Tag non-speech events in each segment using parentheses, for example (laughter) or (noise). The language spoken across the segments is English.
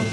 Hello,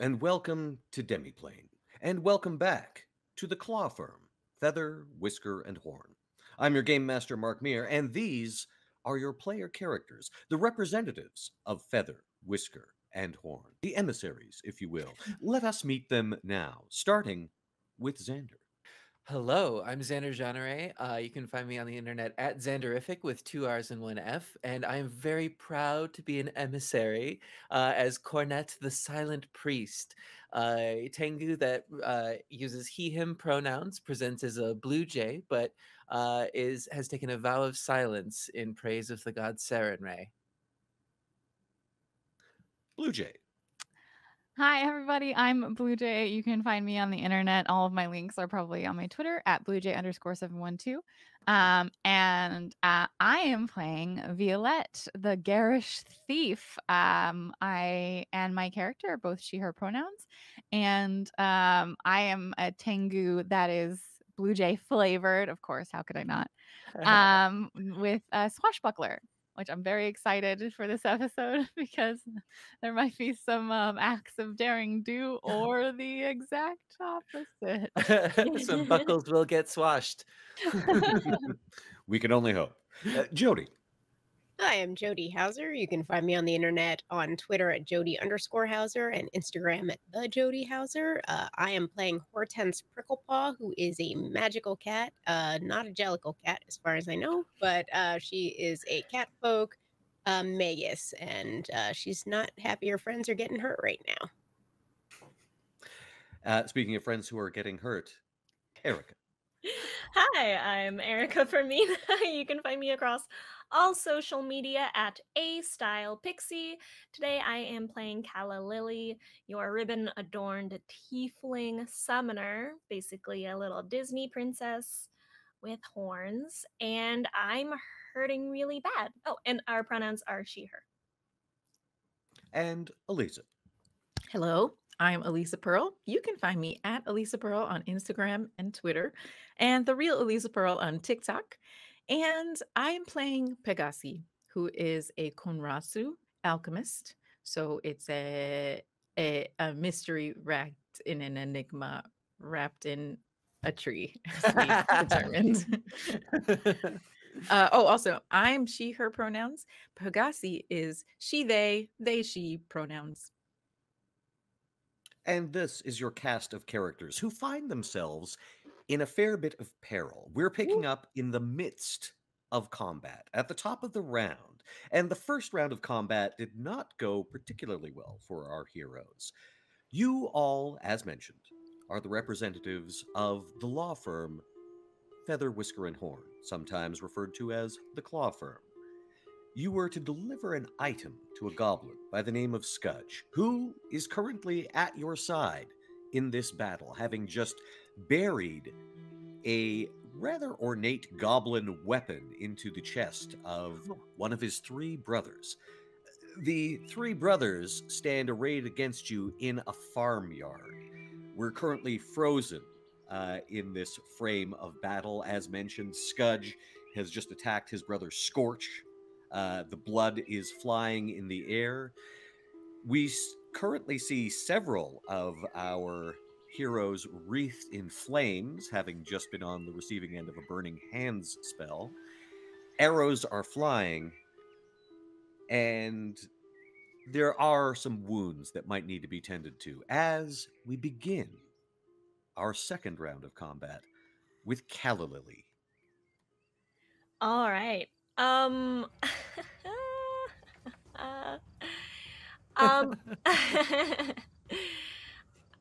and welcome to Demiplane, and welcome back to the Claw Firm, Feather, Whisker, and Horn. I'm your game master, Mark Meer, and these are your player characters, the representatives of Feather, Whisker, and Horn, the emissaries, if you will. Let us meet them now, starting with Xander. Hello, I'm Xander Jeanerret. Uh, you can find me on the internet at Xanderrific with two R's and one F, and I am very proud to be an emissary uh, as Cornette the Silent Priest. Uh, Tengu that uh, uses he/him pronouns presents as a blue jay, but uh, is has taken a vow of silence in praise of the god Sarenrae. Bluejay. Hi, everybody. I'm Bluejay. You can find me on the internet. All of my links are probably on my Twitter at bluejay underscore 712. Um, and uh, I am playing Violette, the garish thief. Um, I and my character are both she, her pronouns. And um, I am a Tengu that is Blue Jay flavored. Of course, how could I not? (laughs) Um, with a swashbuckler which I'm very excited for this (laughs) episode (laughs) because there might be some um, acts of daring do (laughs) or the exact opposite. Some buckles will get swashed. we can only hope. Uh, Jody. Hi, I'm Jody Houser. You can find me on the internet on Twitter at Jody underscore Houser and Instagram at the Jody Houser. Uh, I am playing Hortense Pricklepaw, who is a magical cat, uh, not a jellicle cat as far as I know, but uh, she is a cat folk uh, magus, and uh, she's not happy her friends are getting hurt right now. Uh, speaking of friends who are getting hurt, Erika. (laughs) Hi, I'm Erika Fermina. (laughs) you can find me across all social media at A Style Pixie. Today I am playing Calla Lilly, your ribbon adorned tiefling summoner, basically a little Disney princess with horns, and I'm hurting really bad. Oh, and our pronouns are she, her. And Aliza. Hello, I'm Aliza Pearl. You can find me at Aliza Pearl on Instagram and Twitter, and the real Aliza Pearl on TikTok. And I am playing Pegasi, who is a Conrasu alchemist. So it's a, a, a mystery wrapped in an enigma, wrapped in a tree, (laughs) determined. (laughs) uh, oh, also, I'm she, her pronouns. Pegasi is she, they, they, she pronouns. And this is your cast of characters who find themselves in a fair bit of peril. We're picking up in the midst of combat at the top of the round. And the first round of combat did not go particularly well for our heroes. You all, as mentioned, are the representatives of the law firm Feather, Whisker, and Horn, sometimes referred to as the Claw Firm. You were to deliver an item to a goblin by the name of Scudge, who is currently at your side in this battle, having just buried a rather ornate goblin weapon into the chest of one of his three brothers. The three brothers stand arrayed against you in a farmyard. We're currently frozen uh, in this frame of battle. As mentioned, Scudge has just attacked his brother Scorch. Uh, the blood is flying in the air. We s- currently see several of our heroes wreathed in flames, having just been on the receiving end of a burning hands spell. arrows are flying, and there are some wounds that might need to be tended to as we begin our second round of combat with Calla Lilly. All right. Um. (laughs) uh, um. (laughs)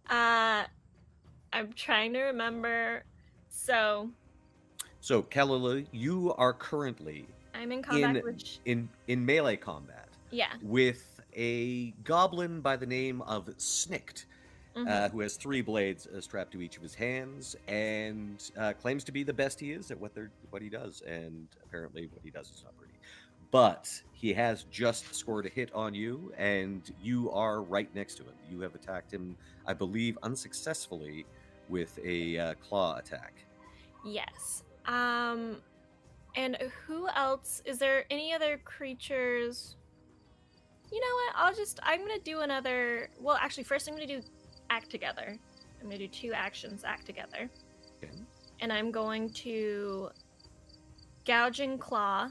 uh, I'm trying to remember. So So, Lily, you are currently I'm in combat in sh- in in melee combat Yeah. with a goblin by the name of Snicked, mhm. uh, who has three blades uh, strapped to each of his hands, and uh, claims to be the best he is at what they're what he does. And apparently, what he does is not pretty. But he has just scored a hit on you, and you are right next to him. You have attacked him, I believe, unsuccessfully with a uh, claw attack. Yes. Um and who else is there any other creatures? You know what? I'll just I'm going to do another Well, actually first I'm going to do act together. I'm going to do two actions act together. Okay. And I'm going to gouging claw.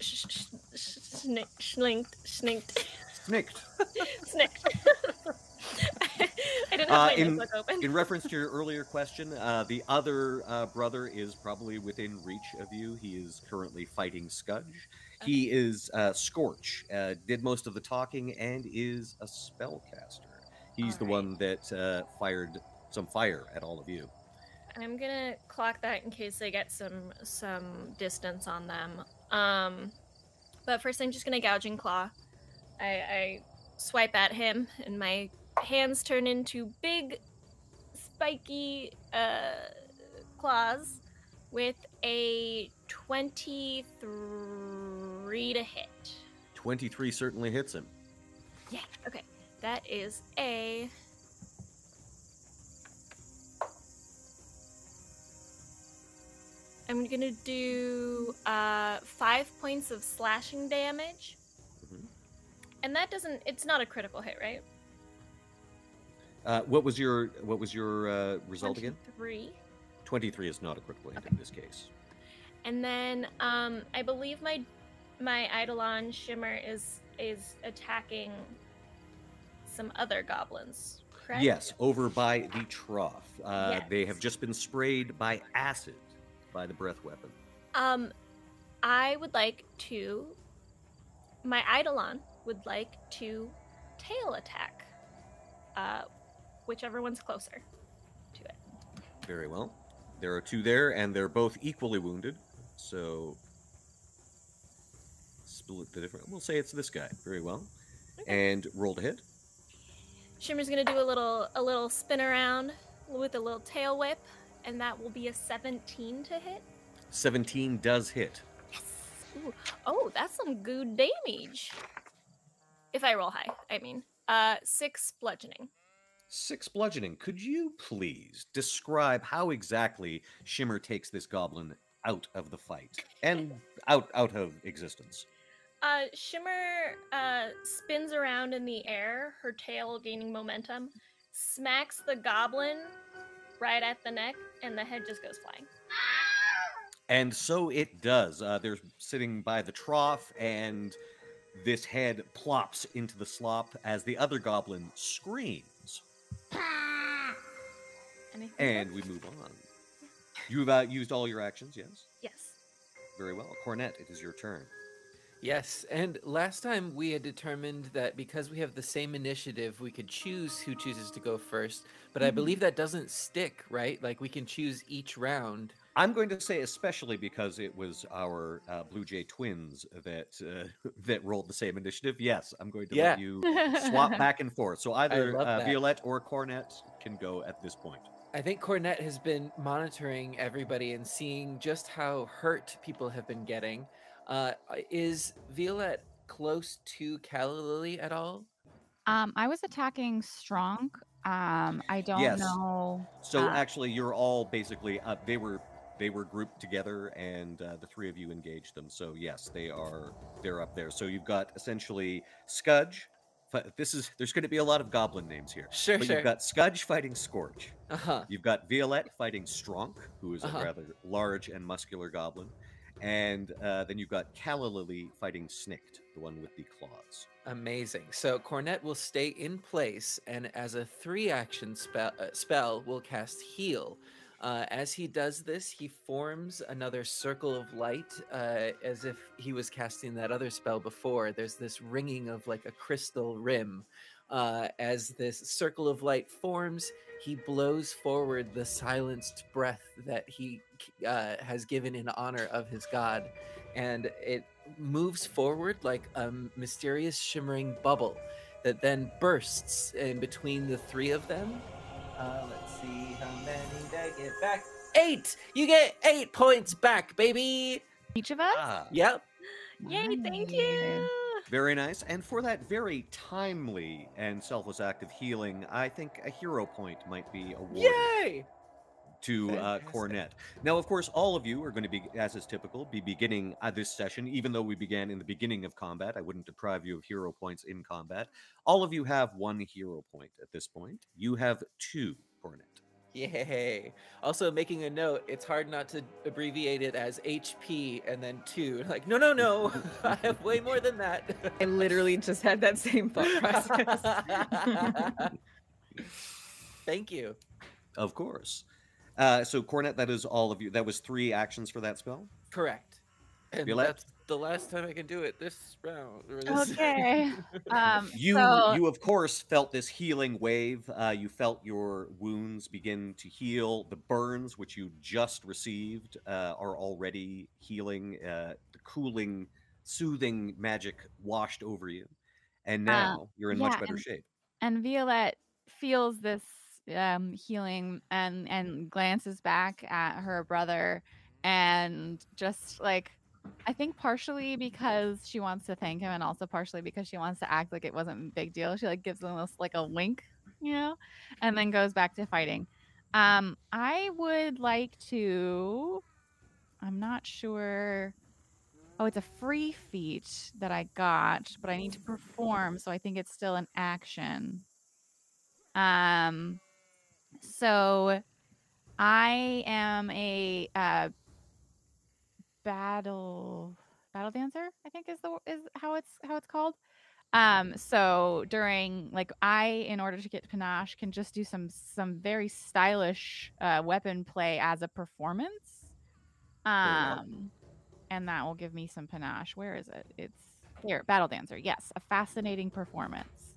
Sh- sh- sh- Snick, schlinked, sninked, Snicked. (laughs) snicked. (laughs) (laughs) I didn't have Uh, my in- notebook open. In reference to your (laughs) earlier question, uh, the other uh, brother is probably within reach of you. He is currently fighting Scudge. He is uh, Scorch, uh, did most of the talking, and is a spellcaster. He's the one that uh, fired some fire at all of you. I'm gonna clock that in case I get some some distance on them. Um, but first, I'm just gonna gouge and claw. I, I swipe at him, and my hands turn into big, spiky uh, claws with a 23 to hit. 23 certainly hits him. Yeah. Okay. That is a. I'm gonna do uh, five points of slashing damage, Mhm. and that doesn't. It's not a critical hit, right? Uh, what was your what was your uh, result again? Three, 23 is not a critical hit Okay. in this case. and then um, I believe my my Eidolon Shimmer is is attacking some other goblins. Correct? Yes, over by the trough. Uh, They have just been sprayed by acid by the breath weapon. Um, I would like to. My Eidolon would like to tail attack. Uh, whichever one's closer to it. Very well. There are two there, and they're both equally wounded. So split the different. We'll say it's this guy. Very well. Okay. And roll to hit. Shimmer's gonna do a little a little spin around with a little tail whip, and that will be a 17 to hit. 17 does hit. Yes. Ooh. Oh, that's some good damage. If I roll high, I mean. Uh, six bludgeoning. Six bludgeoning. Could you please describe how exactly Shimmer takes this goblin out of the fight and out out of existence? Uh, Shimmer uh, spins around in the air, her tail gaining momentum, smacks the goblin right at the neck, and the head just goes flying. And so it does. Uh, they're sitting by the trough, and this head plops into the slop as the other goblin screams. (laughs) Anything And we move on. You've uh, used all your actions, yes? Yes. Very well. Cornette, it is your turn. Yes, and last time we had determined that because we have the same initiative, we could choose who chooses to go first. But I Mhm. believe that doesn't stick, right? Like we can choose each round. I'm going to say, especially because it was our uh, Blue Jay twins that uh, (laughs) that rolled the same initiative. Yes, I'm going to Yeah. let you swap (laughs) back and forth. So either uh. Violette or Cornette can go at this point. I think Cornette has been monitoring everybody and seeing just how hurt people have been getting. Uh, is Violette close to Calla Lilly at all? Um, I was attacking strong. Um, I don't Yes. know. So Uh, actually, you're all basically uh, they were they were grouped together, and uh, the three of you engaged them. So yes, they are they're up there. So you've got essentially Scudge, this is there's going to be a lot of goblin names here. Sure, but sure. you've got Scudge fighting Scorch. Uh huh. You've got Violette fighting Stronk, who is Uh-huh. a rather large and muscular goblin. And uh, then you've got Calla Lilly fighting Snicked, the one with the claws. Amazing. So Cornette will stay in place, and as a three-action spell, uh, spell will cast Heal. Uh, as he does this, he forms another circle of light, uh, as if he was casting that other spell before. There's this ringing of like a crystal rim. Uh, as this circle of light forms, he blows forward the silenced breath that he uh, has given in honor of his god, and it moves forward like a mysterious shimmering bubble that then bursts in between the three of them. Uh, let's see how many did I get back. Eight! You get eight points back, baby! Each of us? Ah, Yep. Yay, thank you. very nice. And for that very timely and selfless act of healing, I think a hero point might be awarded. Yay! To uh, Cornette. Now, of course, all of you are going to be, as is typical, be beginning uh, this session. Even though we began in the beginning of combat, I wouldn't deprive you of hero points in combat. All of you have one hero point at this point. You have two, Cornette. Yay. Also, making a note, it's hard not to abbreviate it as HP and then two. (laughs) Like, no, no, no. (laughs) I have way more than that. I literally just had that same thought (laughs) process. Thank you. Of course. Uh, so, Cornette, that is all of you. That was three actions for that spell. Correct. And Violette? that's the last time I can do it this round. this- Okay. (laughs) Um, You, so, you of course, felt this healing wave. Uh, you felt your wounds begin to heal. The burns, which you just received, uh, are already healing. Uh, the cooling, soothing magic washed over you, and now you're in much better and- shape. and Violette feels this um, healing and and glances back at her brother and just like I think partially because she wants to thank him and also partially because she wants to act like it wasn't a big deal. She like gives him this like a wink, you know, and then goes back to fighting. Um, I would like to. I'm not sure. Oh, it's a free feat that I got, but I need to perform, so I think it's still an action. Um, so I am a uh, battle battle dancer. I think is the is how it's how it's called. Um, so during like I, in order to get panache, can just do some some very stylish uh, weapon play as a performance. Um, and that will give me some panache. Where is it? It's here, battle dancer. Yes, a fascinating performance.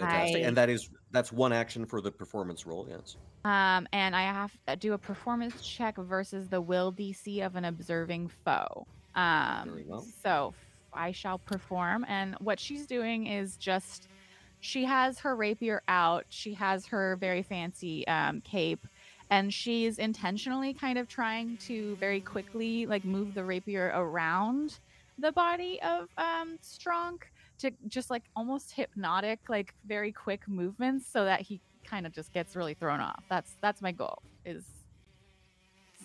Fantastic. I- And that is that's one action for the performance roll. Yes. Um, and I have to do a performance check versus the will DC of an observing foe. Um, Very well. so I shall perform. And what she's doing is just she has her rapier out, she has her very fancy um, cape, and she's intentionally kind of trying to very quickly like move the rapier around the body of um, Strong to just like almost hypnotic, like very quick movements so that he kind of just gets really thrown off. That's that's my goal. Is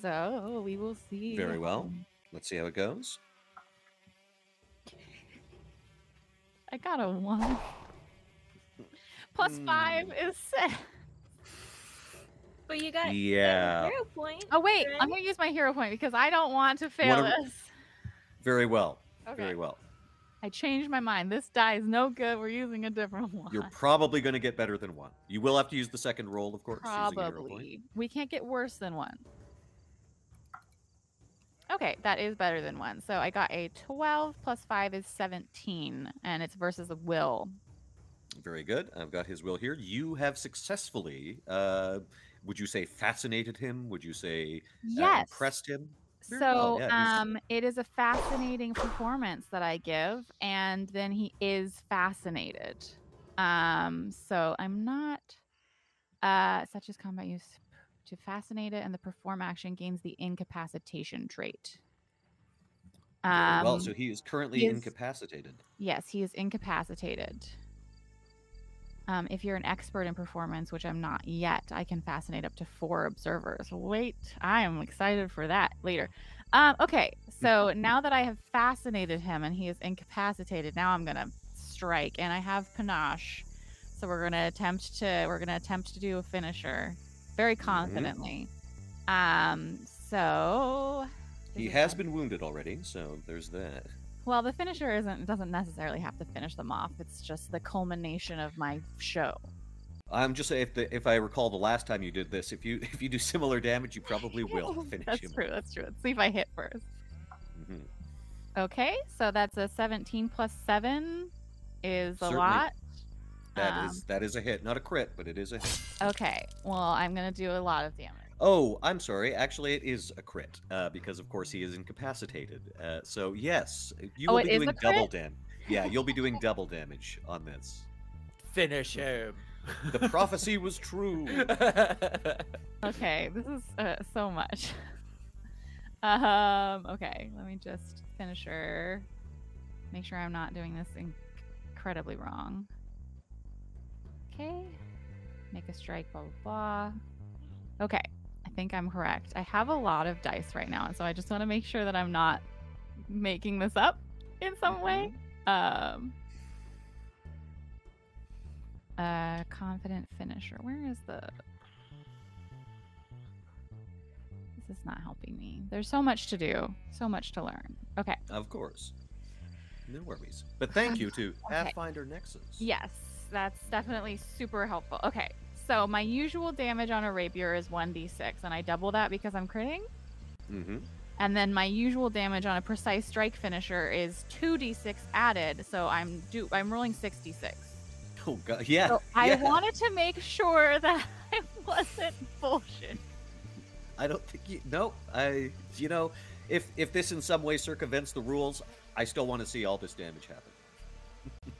so we will see. Very well. Let's see how it goes. I got a one. Plus five Hmm. is six. But you got Yeah. a hero point. Oh wait, I'm gonna use my hero point because I don't want to fail Wanna- this. Very well. Okay. Very well. I changed my mind. This die is no good. We're using a different (laughs) one. You're probably going to get better than one. You will have to use the second roll, of course. using a hero point. Probably. We can't get worse than one. Okay, that is better than one. So I got a 12 plus 5 is 17, and it's versus a will. Very good. I've got his will here. You have successfully, uh, would you say, fascinated him? Would you say uh, Yes. impressed him? So yeah, um, it is a fascinating performance that I give, and then he is fascinated. Um, so I'm not uh, such as combat use to fascinate it, and the perform action gains the incapacitation trait. Um, well, so he is currently he is- incapacitated. Yes, he is incapacitated. Um, if you're an expert in performance, which I'm not yet, I can fascinate up to four observers. Wait, I am excited for that later. Um, okay, so now that I have fascinated him and he is incapacitated, now I'm gonna strike, and I have panache, so we're gonna attempt to we're gonna attempt to do a finisher very confidently. Um, so He has been wounded already, so there's that. Well. The finisher isn't doesn't necessarily have to finish them off. It's just the culmination of my show. I'm just saying, if the, if I recall the last time you did this, if you (laughs) if you do similar damage, you probably (laughs) will finish that's him. true. That's true. Let's see if I hit first. Mhm. Okay, so that's a 17 plus seven is a lot. That is Um, that is a hit, not a crit, but it is a hit. Okay, well, I'm gonna do a lot of damage. Oh, I'm sorry. Actually, it is a crit uh, because, of course, he is incapacitated. Uh, so yes, you Oh, will be doing double damage. Yeah, you'll be doing double damage on this. Finish him. The prophecy (laughs) was true. Okay, this is uh, so much. (laughs) um, okay, let me just finish her. Make sure I'm not doing this incredibly wrong. Okay, make a strike, blah, blah, blah. Okay, I think I'm correct. I have a lot of dice right now, so I just want to make sure that I'm not making this up in some way. Um, uh, confident finisher. Where is the this is not helping me. There's so much to do, so much to learn. Okay. Of course. No worries. But thank you to (laughs) Okay. Pathfinder Nexus. Yes, that's definitely super helpful. Okay. So my usual damage on a rapier is 1d6, and I double that because I'm critting. Mm-hmm. And then my usual damage on a precise strike finisher is 2d6 added, so I'm do I'm rolling 66. Oh god, yeah. So I yeah. wanted to make sure (laughs) that I wasn't bullshit. I don't think you. No, I. You know, if if this in some way circumvents the rules, I still want to see all this damage happen.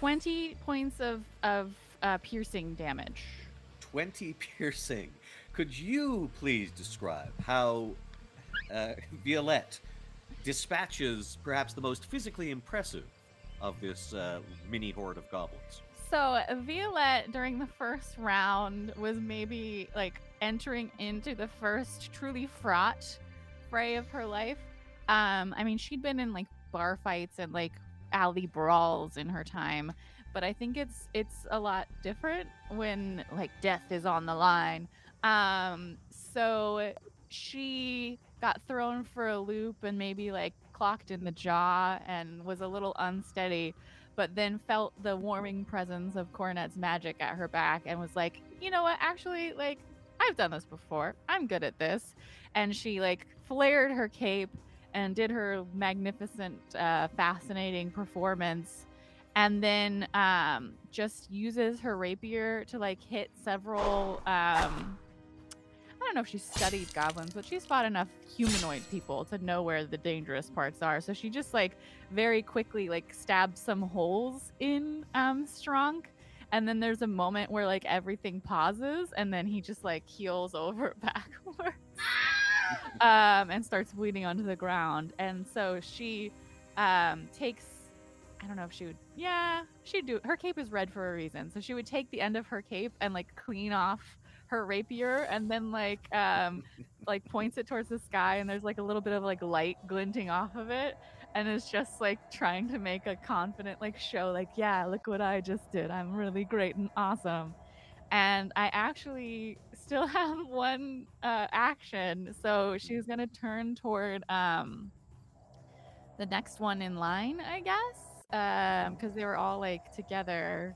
20 points of of uh, piercing damage. 20 (laughs) piercing. Could you please describe how uh, Violette dispatches perhaps the most physically impressive of this uh, mini horde of goblins? So Violette during the first round was maybe like entering into the first truly fraught fray of her life. Um, I mean, she'd been in like bar fights and like alley brawls in her time, but I think it's it's a lot different when like death is on the line. Um, so she got thrown for a loop and maybe like clocked in the jaw and was a little unsteady but then felt the warming presence of Cornette's magic at her back and was like, you know what, actually, like, I've done this before. I'm good at this. And she, like, flared her cape and did her magnificent, uh, fascinating performance. And then um, just uses her rapier to, like, hit several. Um, I don't know if she studied goblins, but she's fought enough humanoid people to know where the dangerous parts are. So she just, like, very quickly like stabs some holes in um Strunk and then there's a moment where like everything pauses and then he just like heels over (laughs) backwards um and starts bleeding onto the ground and so she um takes I don't know if she would yeah she'd do her cape is red for a reason. So she would take the end of her cape and like clean off her rapier and then like um (laughs) like points it towards the sky and there's like a little bit of like light glinting off of it and is just like trying to make a confident like show like yeah look what i just did. I'm really great and awesome. And i actually still (laughs) have one uh, action. So she's gonna turn toward um the next one in line i guess um because they were all like together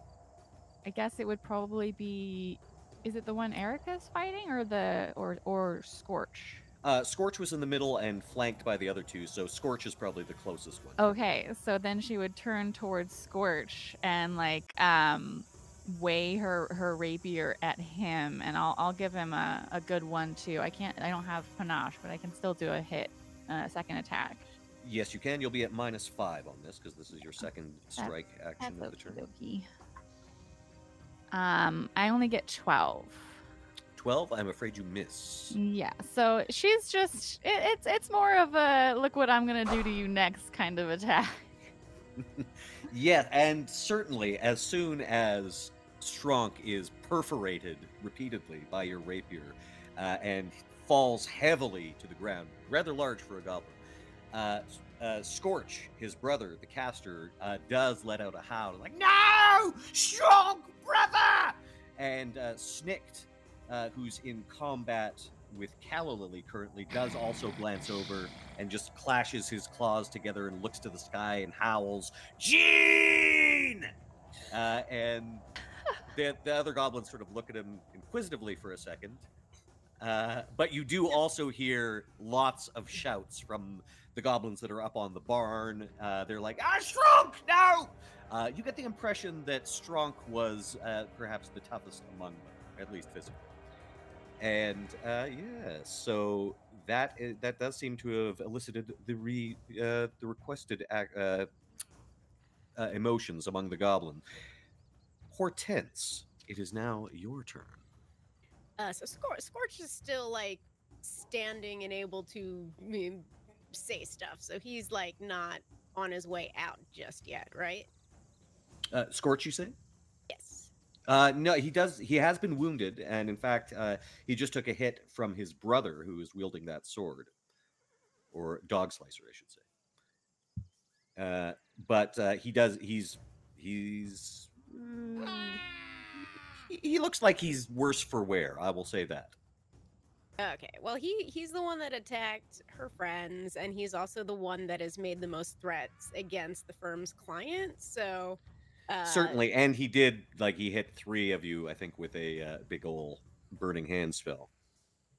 i guess it would probably be is it the one erika's fighting or the or or scorch Uh, Scorch was in the middle and flanked by the other two, so Scorch is probably the closest one. Okay, so then she would turn towards Scorch and like um weigh her her rapier at him and I'll I'll give him a, a good one too. I can't I don't have panache, but I can still do a hit, uh, second attack. Yes, you can. You'll be at minus five on this because this is your second strike action That's of the turn. okie Um, I only get twelve. 12, I'm afraid you miss. Yeah, so she's just it, it's it's more of a look what I'm gonna do to you next kind of attack. (laughs) Yeah, and certainly as soon as Strunk is perforated repeatedly by your rapier uh, and falls heavily to the ground, rather large for a goblin, uh, uh, Scorch, his brother, the caster, uh, does let out a howl, like "No, strong brother!" And uh, Snicked, uh, who's in combat with Calla Lilly currently, does also glance over and just clashes his claws together and looks to the sky and howls, "Gene!" Uh, and (laughs) the, the other goblins sort of look at him inquisitively for a second. Uh, but you do also hear lots of shouts from the goblins that are up on the barn. Uh, they're like, "Ah, Strunk, no!" Uh, you get the impression that Strunk was uh, perhaps the toughest among them, at least physically. And uh, yeah, so that that does seem to have elicited the re uh, the requested uh, emotions among the goblin. Hortense, it is now your turn. Uh, so Scorch, Scorch is still like standing and able to mm, say stuff. So he's like not on his way out just yet, right? Uh, Scorch, you say? Yes. Uh, no, he does. He has been wounded, and in fact, uh, he just took a hit from his brother, who is wielding that sword, or dog slicer, I should say. Uh, but uh, he does. He's he's. mm, he, he looks like he's worse for wear. I will say that. Okay. Well, he he's the one that attacked her friends, and he's also the one that has made the most threats against the firm's clients. So. Uh, Certainly, and he did like he hit three of you, I think, with a uh, big ol' burning hand spell.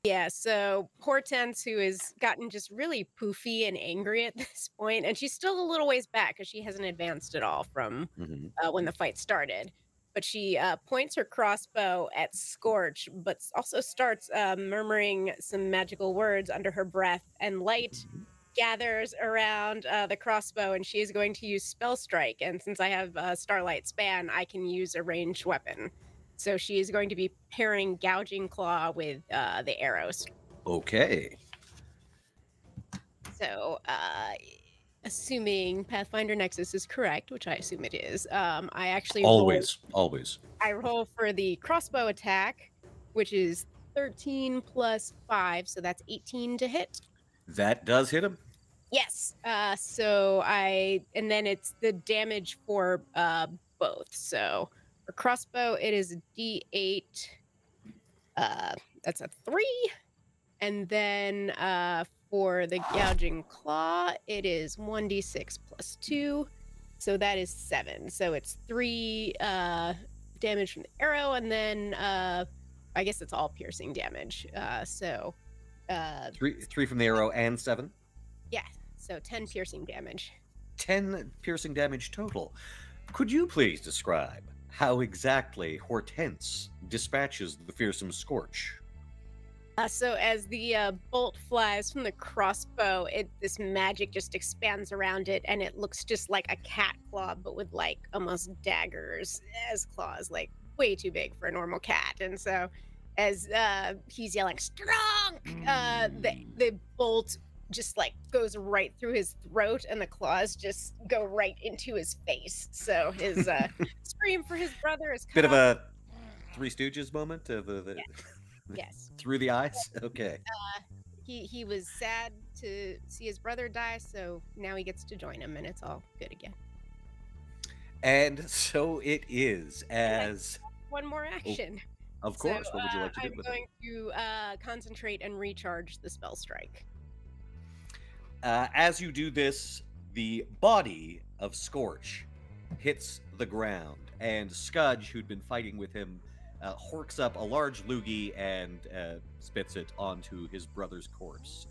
Yeah, so Hortense, who has gotten just really poofy and angry at (laughs) this point, and she's still a little ways back because she hasn't advanced at all from Mhm. uh, when the fight started. But she uh, points her crossbow at Scorch, but also starts uh, murmuring some magical words under her breath, and light Mhm. gathers around uh, the crossbow, and she is going to use Spell Strike. And since I have uh, Starlight Span, I can use a ranged weapon. So she is going to be pairing Gouging Claw with uh, the arrows. Okay. So, uh, assuming Pathfinder Nexus is correct, which I assume it is, um, I actually roll- Always, always. I roll for the crossbow attack, which is 13 plus 5, so that's 18 to hit. That does hit him. Yes. Uh, so I, and then it's the damage for uh, both. So for crossbow, it is a d8. Uh, that's a three. And then uh, for the gouging claw, it is 1d6 plus two. So that is seven. So it's three uh, damage from the arrow, and then uh, I guess it's all piercing damage. Uh, so uh, Three, three from the arrow and seven. yeah, so 10 piercing damage. 10 piercing damage total. Could you please describe how exactly Hortense dispatches the fearsome Scorch? Uh, so as the uh, bolt flies from the crossbow, it this magic just expands around it, and it looks just like a cat claw, but with like almost daggers as claws, like way too big for a normal cat. And so, as uh, he's yelling "strong," uh, the the bolt just like goes right through his throat, and the claws just go right into his face. So his uh, (laughs) scream for his brother is Bit of a Three Stooges moment of the, the yes. (laughs) through the eyes. Okay. he he was sad to see his brother die, so now he gets to join him, and it's all good again. And so it is. As One more action. of So, course, what would you uh, like to do I'm going to uh, concentrate and recharge the spell strike. Uh, as you do this, the body of Scorch hits the ground, and Scudge, who'd been fighting with him, uh, horks up a large loogie and uh, spits it onto his brother's corpse.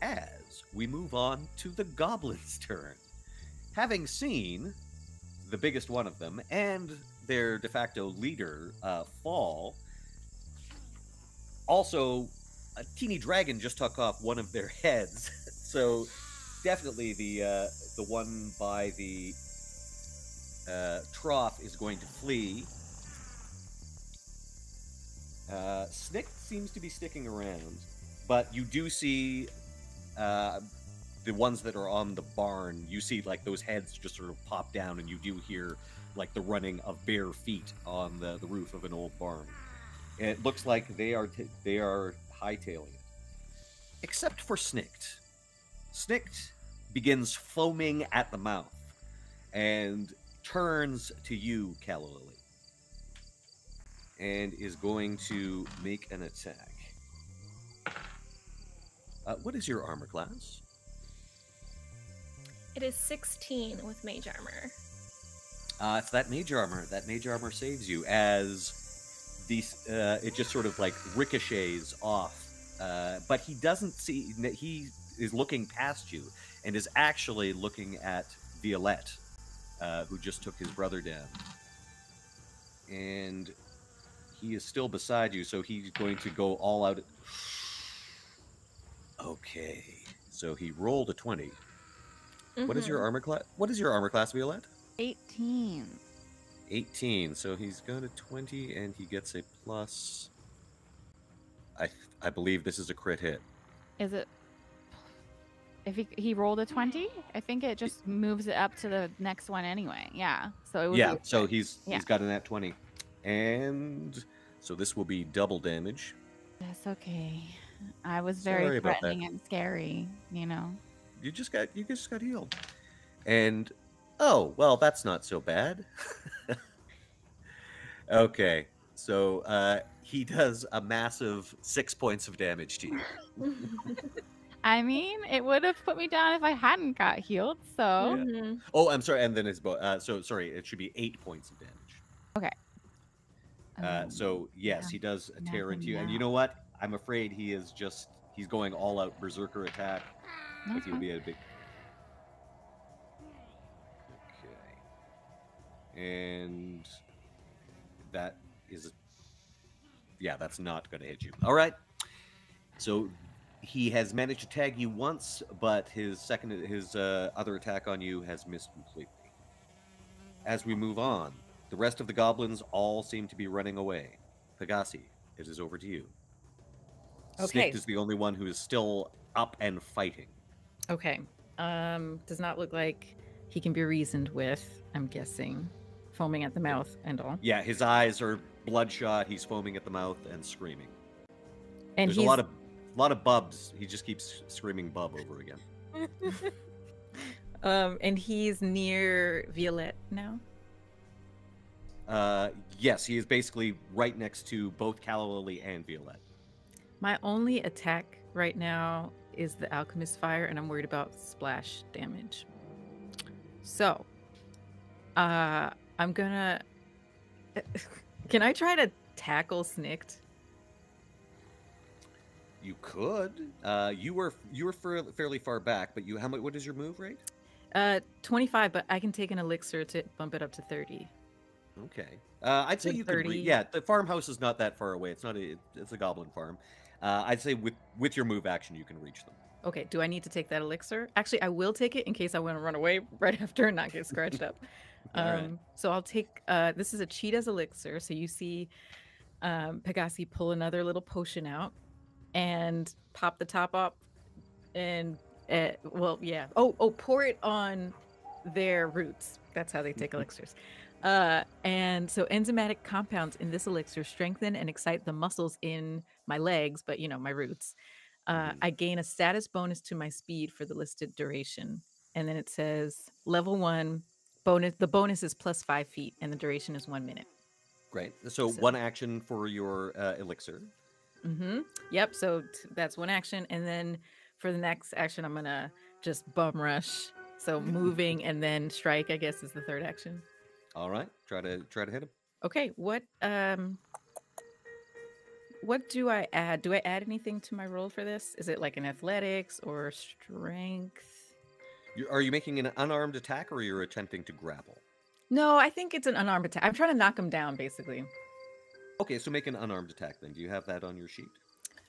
As we move on to the goblin's (laughs) turn, having seen the biggest one of them and their de facto leader uh, fall, also a teeny dragon just took off one of their (laughs) heads. (laughs) so definitely the uh, the one by the uh, trough is going to flee. Uh, Snick seems to be sticking around, but you do see uh, the ones that are on the barn. You see like those heads just sort of pop down, and you do hear like the running of bare feet on the, the roof of an old barn. It looks like they are t- they are hightailing it, except for Snicked. Snicked begins foaming at the mouth and turns to you, Calla Lilly, and is going to make an attack. Uh, what is your armor class? It is 16 with mage armor. Uh, it's that mage armor. That mage armor saves you as these. Uh, it just sort of like ricochets off. Uh, but he doesn't see. He is looking past you and is actually looking at Violette, uh, who just took his brother down. And he is still beside you, so he's going to go all out. Okay, so he rolled a 20 What is your mm-hmm. armor class? What is your armor class, Violette? 18. 18. So he's got a 20 and he gets a plus. I I believe this is a crit hit. Is it? If he, he rolled a 20, I think it just moves it up to the next one anyway. Yeah. So it would Yeah, so he's Yeah. he's got an at 20. And so this will be double damage. That's okay. I was very Sorry threatening and scary, you know. You just got you just got healed. And oh, well, that's not so bad. (laughs) okay. So uh he does a massive 6 points of damage to you. (laughs) I mean, it would have put me down if I hadn't got healed. So Mhm. Oh, I'm sorry, and then his bo- uh, so sorry, it should be 8 points of damage. Uh, um, so yes, yeah, he does now tear into you, and you know what? I'm afraid he is just he's going all out berserker attack. that's If he'll be a big. Okay. And that is, yeah, that's not going to hit you. All right. So he has managed to tag you once, but his second, his uh, other attack on you has missed completely. As we move on, the rest of the goblins all seem to be running away. Pegasi, it is over to you. Okay. Snikt is the only one who is still up and fighting. Okay. Um, does not look like he can be reasoned with. I'm guessing, foaming at the mouth and all. Yeah, his eyes are bloodshot. He's foaming at the mouth and screaming. And There's he's a lot of a lot of bubs. He just keeps screaming bub over again. (laughs) um, and he's near Violette now. Uh, yes, he is basically right next to both Calla and Violette. My only attack right now is the alchemist fire, and I'm worried about splash damage. So, uh, I'm gonna. (laughs) Can I try to tackle Snicked? You could. Uh, you were you were fairly far back, but you how much? What is your move rate? Uh, 25, but I can take an elixir to bump it up to 30. Okay. Uh, I'd say you could. Re- 30 yeah, the farmhouse is not that far away. It's not a. It's a goblin farm. Uh, I'd say with with your move action, you can reach them. Okay, do I need to take that elixir? Actually, I will take it in case I want to run away (laughs) right after and not get scratched up. (laughs) Um, right. So I'll take. Uh, this is a cheetah's elixir. So you see, um, Pegasi pull another little potion out and pop the top up, and uh, well, yeah. Oh, oh, pour it on their roots. That's how they take (laughs) elixirs. Uh, and so enzymatic compounds in this elixir strengthen and excite the muscles in my legs, but you know my roots. Uh, Mhm. I gain a status bonus to my speed for the listed duration, and then it says level one bonus. The bonus is plus five feet, and the duration is one minute. Great. So, So- one action for your uh, elixir. Mm-hmm. Yep. So t- that's one action, and then for the next action, I'm gonna just bum rush. So (laughs) moving and then strike, I guess, is the third action. All right. Try to try to hit him. Okay. What um. What do I add? Do I add anything to my roll for this? Is it like an athletics or strength? You, are you making an unarmed attack, or you're attempting to grapple? No, I think it's an unarmed attack. I'm trying to knock him down, basically. Okay, so make an unarmed attack then. Do you have that on your sheet?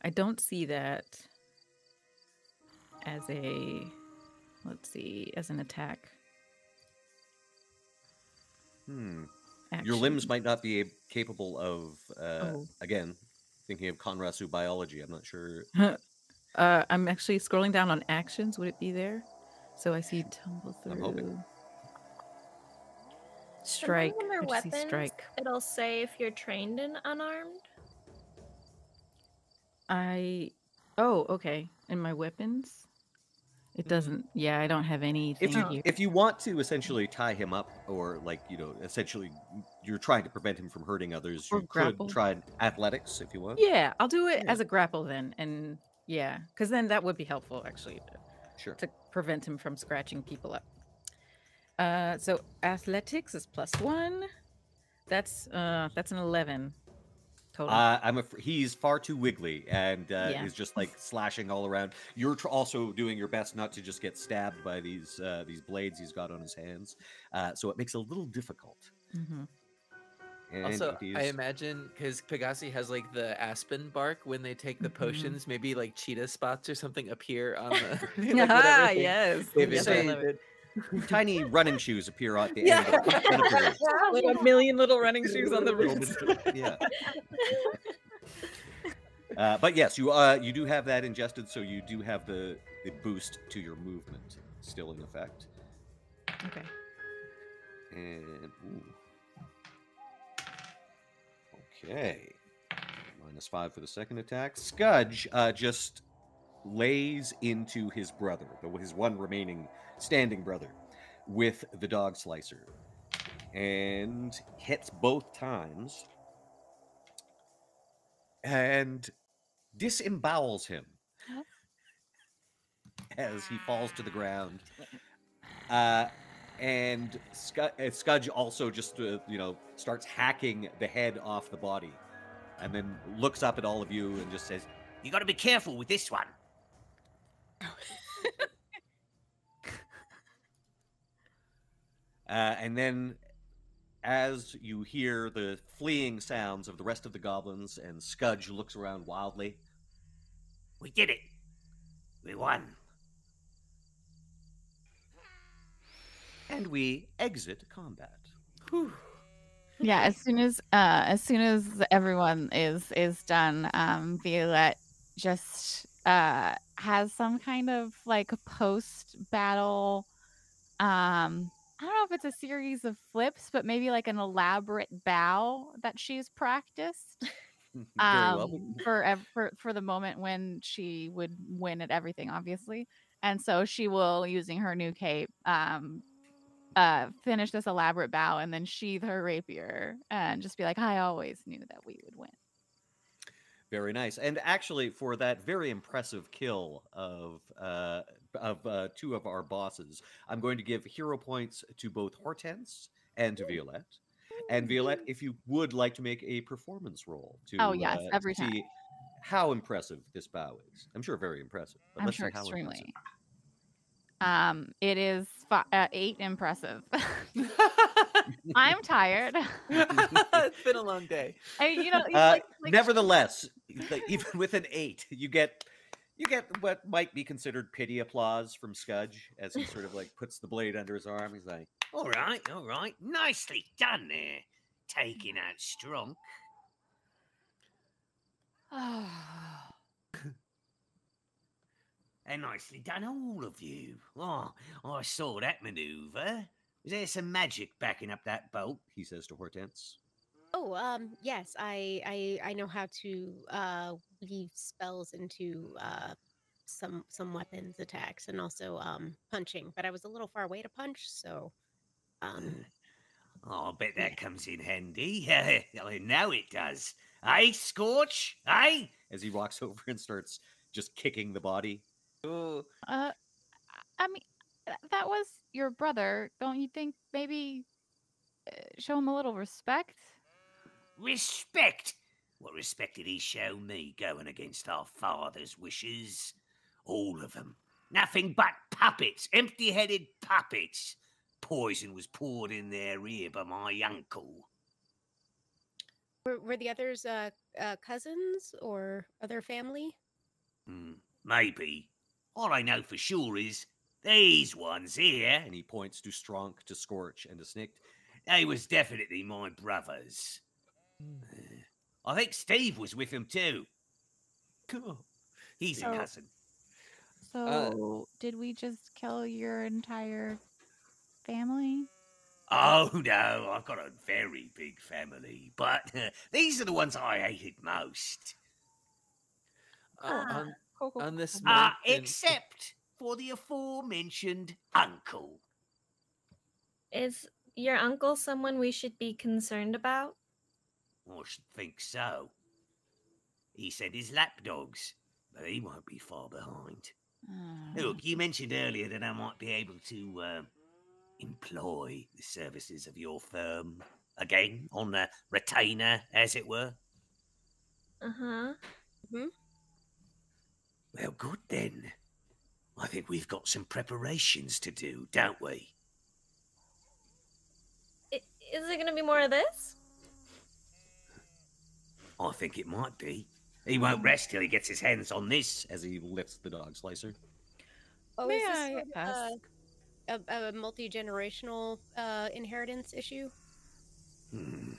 I don't see that as a let's see, as an attack. Hmm. Your limbs might not be capable of. Uh, Oh. Again, thinking of Conrasu biology. I'm not sure. (laughs) uh I'm actually scrolling down on actions. Would it be there? So I see tumble I'm hoping. through. Strike. Depending on I just see weapons, strike. It'll say if you're trained in unarmed. I oh, okay. And my weapons? It doesn't. Yeah, I don't have anything If you if you want to essentially tie him up, or like you know, essentially you're trying to prevent him from hurting others, Or you grapple. could try athletics if you want. Yeah, I'll do it Yeah. as a grapple then, and yeah, because then that would be helpful actually to, Sure. to prevent him from scratching people up. Uh, so athletics is plus one. That's uh, that's an eleven total. Uh, I'm af- he's far too wiggly and uh, Yeah. is just like slashing all around. You're tr- also doing your best not to just get stabbed by these uh, these blades he's got on his hands, uh, so it makes it a little difficult. Mhm. And Also, it I imagine because Pegasi has like the aspen bark when they take the Mhm. potions, maybe like cheetah spots or something appear on the. (laughs) (laughs) like, Ah, whatever (laughs) thing yes. they've yes, I love it. enchanted. tiny running shoes appear at the Yeah. end of the, end the. (laughs) Like a million little running shoes on the Little roof. yeah. (laughs) Uh, but yes, you uh, you do have that ingested, so you do have the, the boost to your movement still in effect. Okay. And ooh. okay, minus five for the second attack. Scudge uh, just lays into his brother, his one remaining standing brother, with the dog slicer, and hits both times, and disembowels him (gasps) as he falls to the ground. Uh, and Scud- Scudge also just uh, you know starts hacking the head off the body, and then looks up at all of you and just says, "You got to be careful with this one." (laughs) uh, and then, as you hear the fleeing sounds of the rest of the goblins, and Scudge looks around wildly, we did it. We won. And we exit combat. Yeah, as soon as uh as soon as everyone is is done, um Violette just uh has some kind of like post battle um I don't know if it's a series of flips, but maybe like an elaborate bow that she's practiced (laughs) um for, for for the moment when she would win at everything obviously. And so she will using her new cape um uh finish this elaborate bow and then sheathe her rapier and just be like i always knew that we would win Very nice. And actually, for that very impressive kill of uh, of uh, two of our bosses, I'm going to give hero points to both Hortense and to Violette. And Violette, if you would like to make a performance roll to Oh, yes, uh, every time. see how impressive this bow is. I'm sure very impressive. But i'm let's see sure how impressive. Extremely um it is fi- uh, eight impressive (laughs) i'm tired (laughs) it's been a long day. I, you know Uh, like- like- nevertheless, even with an eight, you get you get what might be considered pity applause from Scudge as he sort of like puts the blade under his arm. He's like, All right, all right. Nicely done there. Taking out Stronk. (sighs) (laughs) And nicely done, all of you. Oh, I saw that maneuver. Was there some magic backing up that bolt? he says to Hortense. Oh, um, yes, I, I, I know how to uh, weave spells into uh, some some weapons attacks and also um, punching. But I was a little far away to punch, so um, (laughs) Oh, I bet that comes in handy. (laughs) I know it does. Eh, Scorch? Eh? As he walks (laughs) over and starts just kicking the body. Ooh. Uh, I mean, that was your brother. Don't you think maybe uh, show him a little respect? Respect? What respect did he show me going against our father's wishes? All of them. Nothing but puppets, empty headed puppets. Poison was poured in their ear by my uncle. were, were the others uh, uh, cousins or other family? Hmm, maybe. All I know for sure is these ones here, And he points to Stronk, to Scorch, and to Snicked. they was definitely my brothers. Hmm. I think Steve was with them too. He's a cousin. So, uh, did we just kill your entire family? Oh no, I've got a very big family, but uh, these are the ones I hated most. Uh, on, Cool, cool, on this cool. Uh, mention- except for the aforementioned uncle. Is your uncle someone we should be concerned about? I should think so. He said his lapdogs, but he won't be far behind. Uh, Look, you mentioned earlier that I might be able to uh, employ the services of your firm again on a retainer, as it were. Uh huh. Well, good then. I think we've got some preparations to do, don't we? Is there gonna be more of this? I think it might be. He won't rest till he gets his hands on this. As he lifts the dog slicer. Oh, May is this I ask? a, a, a multi generational uh, inheritance issue? Hmm.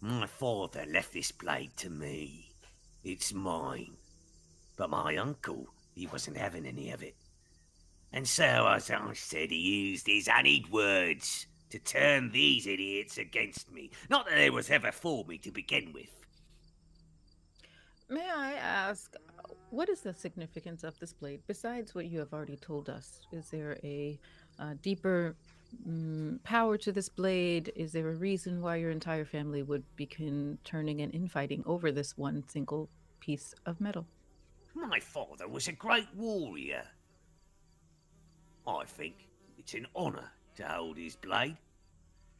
My father left this blade to me. It's mine. But my uncle, he wasn't having any of it. And so, as I said, he used his honeyed words to turn these idiots against me. Not that they was ever for me to begin with. May I ask, what is the significance of this blade besides what you have already told us? Is there a uh, deeper mm, power to this blade? Is there a reason why your entire family would begin turning and infighting over this one single piece of metal? My father was a great warrior. I think it's an honour to hold his blade,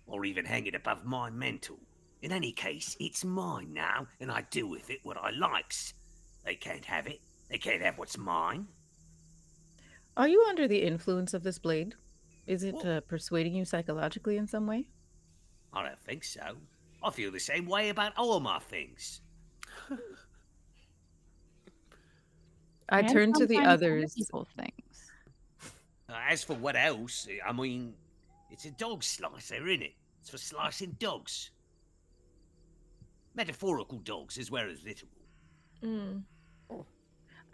or even hang it above my mantle. In any case, it's mine now, and I do with it what I likes. They can't have it. They can't have what's mine. Are you under the influence of this blade? Is it uh, persuading you psychologically in some way? I don't think so. I feel the same way about all my things. (laughs) I turn to the others. People's things. Uh, as for what else, I mean, it's a dog slicer, isn't it? It's for slicing dogs. Metaphorical dogs as well as literal. Mm.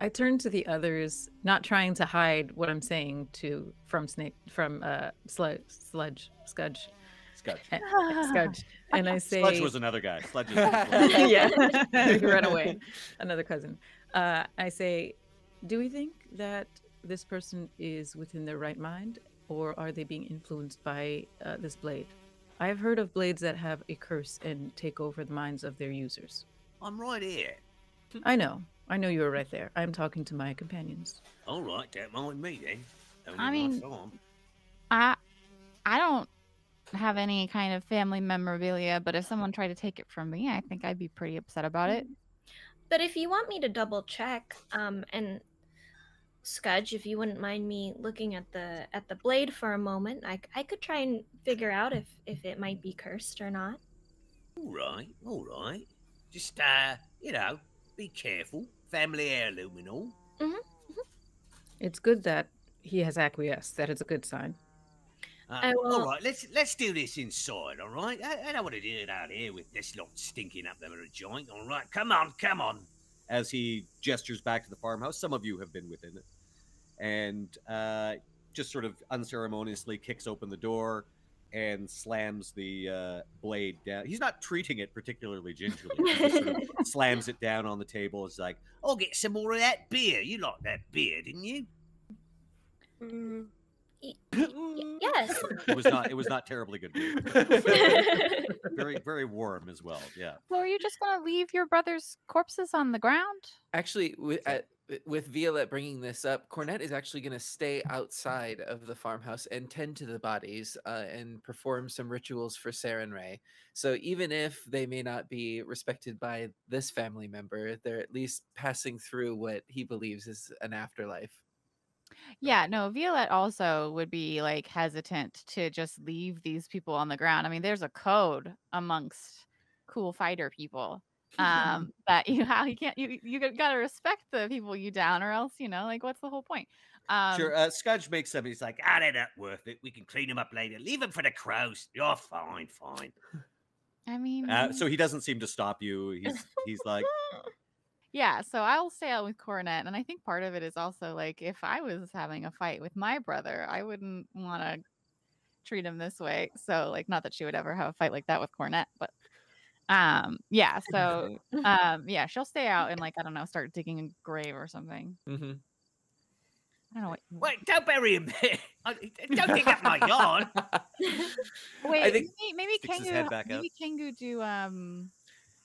I turn to the others, not trying to hide what I'm saying to from snake from uh sludge sludge scudge Scudge. eh, (laughs) scudge, and I say Sludge was another guy. Sludge is (laughs) Sludge. yeah, (laughs) he ran away. Another cousin. Uh, I say, do we think that this person is within their right mind, or are they being influenced by uh, this blade? I have heard of blades that have a curse and take over the minds of their users. I'm right here. I know. I know you were right there. I'm talking to my companions. All right, don't mind me then. Only I mean- farm. I I don't have any kind of family memorabilia, but if someone tried to take it from me, I think I'd be pretty upset about it. But if you want me to double check, um, and Scudge, if you wouldn't mind me looking at the at the blade for a moment, I, I could try and figure out if if it might be cursed or not. All right, all right. Just, uh, you know, be careful. Family heirloom and all. Mhm. It's good that he has acquiesced. That is a good sign. Uh, I will- right, let's let's do this inside. All right. I, I don't want to do it out here with this lot stinking up there a joint. All right, come on, come on. As he gestures back to the farmhouse, some of you have been within it, and uh, just sort of unceremoniously kicks open the door and slams the uh, blade down. He's not treating it particularly gingerly. He sort of (laughs) slams it down on the table. It's like, I'll get some more of that beer. You like that beer, didn't you? Mm, (laughs) yes. it was not. It was not terribly good. beer. (laughs) Very, very warm as well. Yeah. So are you just gonna leave your brother's corpses on the ground? Actually, with, at, with Violette bringing this up, Cornette is actually going to stay outside of the farmhouse and tend to the bodies uh, and perform some rituals for Sarenrae. So even if they may not be respected by this family member, they're at least passing through what he believes is an afterlife. Yeah, no, Violette also would be like hesitant to just leave these people on the ground. I mean, there's a code amongst cool fighter people. (laughs) Um, that you how you can't you you got to respect the people you down or else, you know, like what's the whole point? Um sure. Uh, Scudge makes some. He's like, Ah, they're not worth it. We can clean them up later. Leave them for the crows. You're fine, fine. I mean uh, so he doesn't seem to stop you. He's he's like, (laughs) Yeah, so I'll stay out with Cornette, and I think part of it is also like if I was having a fight with my brother, I wouldn't want to treat him this way. So like, not that she would ever have a fight like that with Cornette, but um, yeah. (laughs) So um, yeah, she'll stay (laughs) out and like I don't know, start digging a grave or something. mm-hmm. I don't know what. Wait, don't bury him there. (laughs) I- Don't dig up my yard. Wait, think- maybe, maybe Kengu. head back out. maybe Kengu do um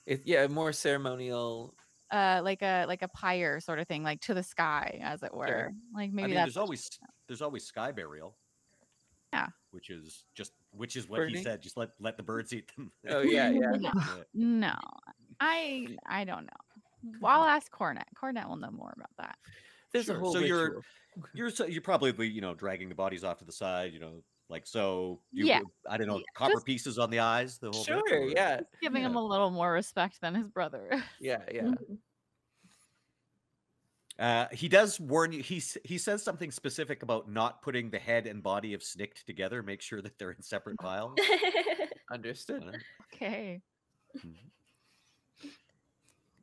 It, yeah, more ceremonial. uh like a like a pyre sort of thing, like to the sky, as it were. Like maybe I mean, that's there's always there's always sky burial. Yeah. Which is just which is what he said. Just let let the birds eat them. (laughs) Oh yeah, yeah. No, (laughs) Yeah. no, I I don't know. Well, I'll ask Cornette. Cornette will know more about that. There's Sure, a whole so you're- ritual. You're so you're probably you know dragging the bodies off to the side. You know, like so. You, Yeah, I don't know. yeah, Copper just- pieces on the eyes. The whole bit, Sure, or- yeah, Just giving yeah. him a little more respect than his brother. yeah, yeah. (laughs) Mm-hmm. Uh, he does warn you. He he says something specific about not putting the head and body of Snicked together. Make sure that they're in separate vials. (laughs) Understood. Uh, okay.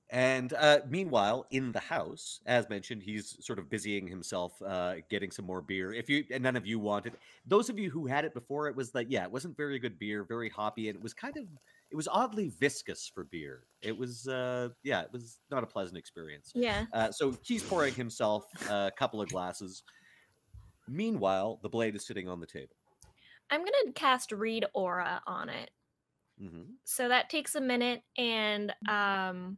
And uh, meanwhile, in the house, as mentioned, he's sort of busying himself, uh, getting some more beer. If you and none of you wanted, those of you who had it before, it was that yeah, it wasn't very good beer, very hoppy, and it was kind of it was oddly viscous for beer. It was uh, yeah, it was not a pleasant experience. yeah. Uh, so he's pouring himself a couple of glasses. Meanwhile, the blade is sitting on the table. I'm gonna cast read aura on it. hmm So that takes a minute, and um,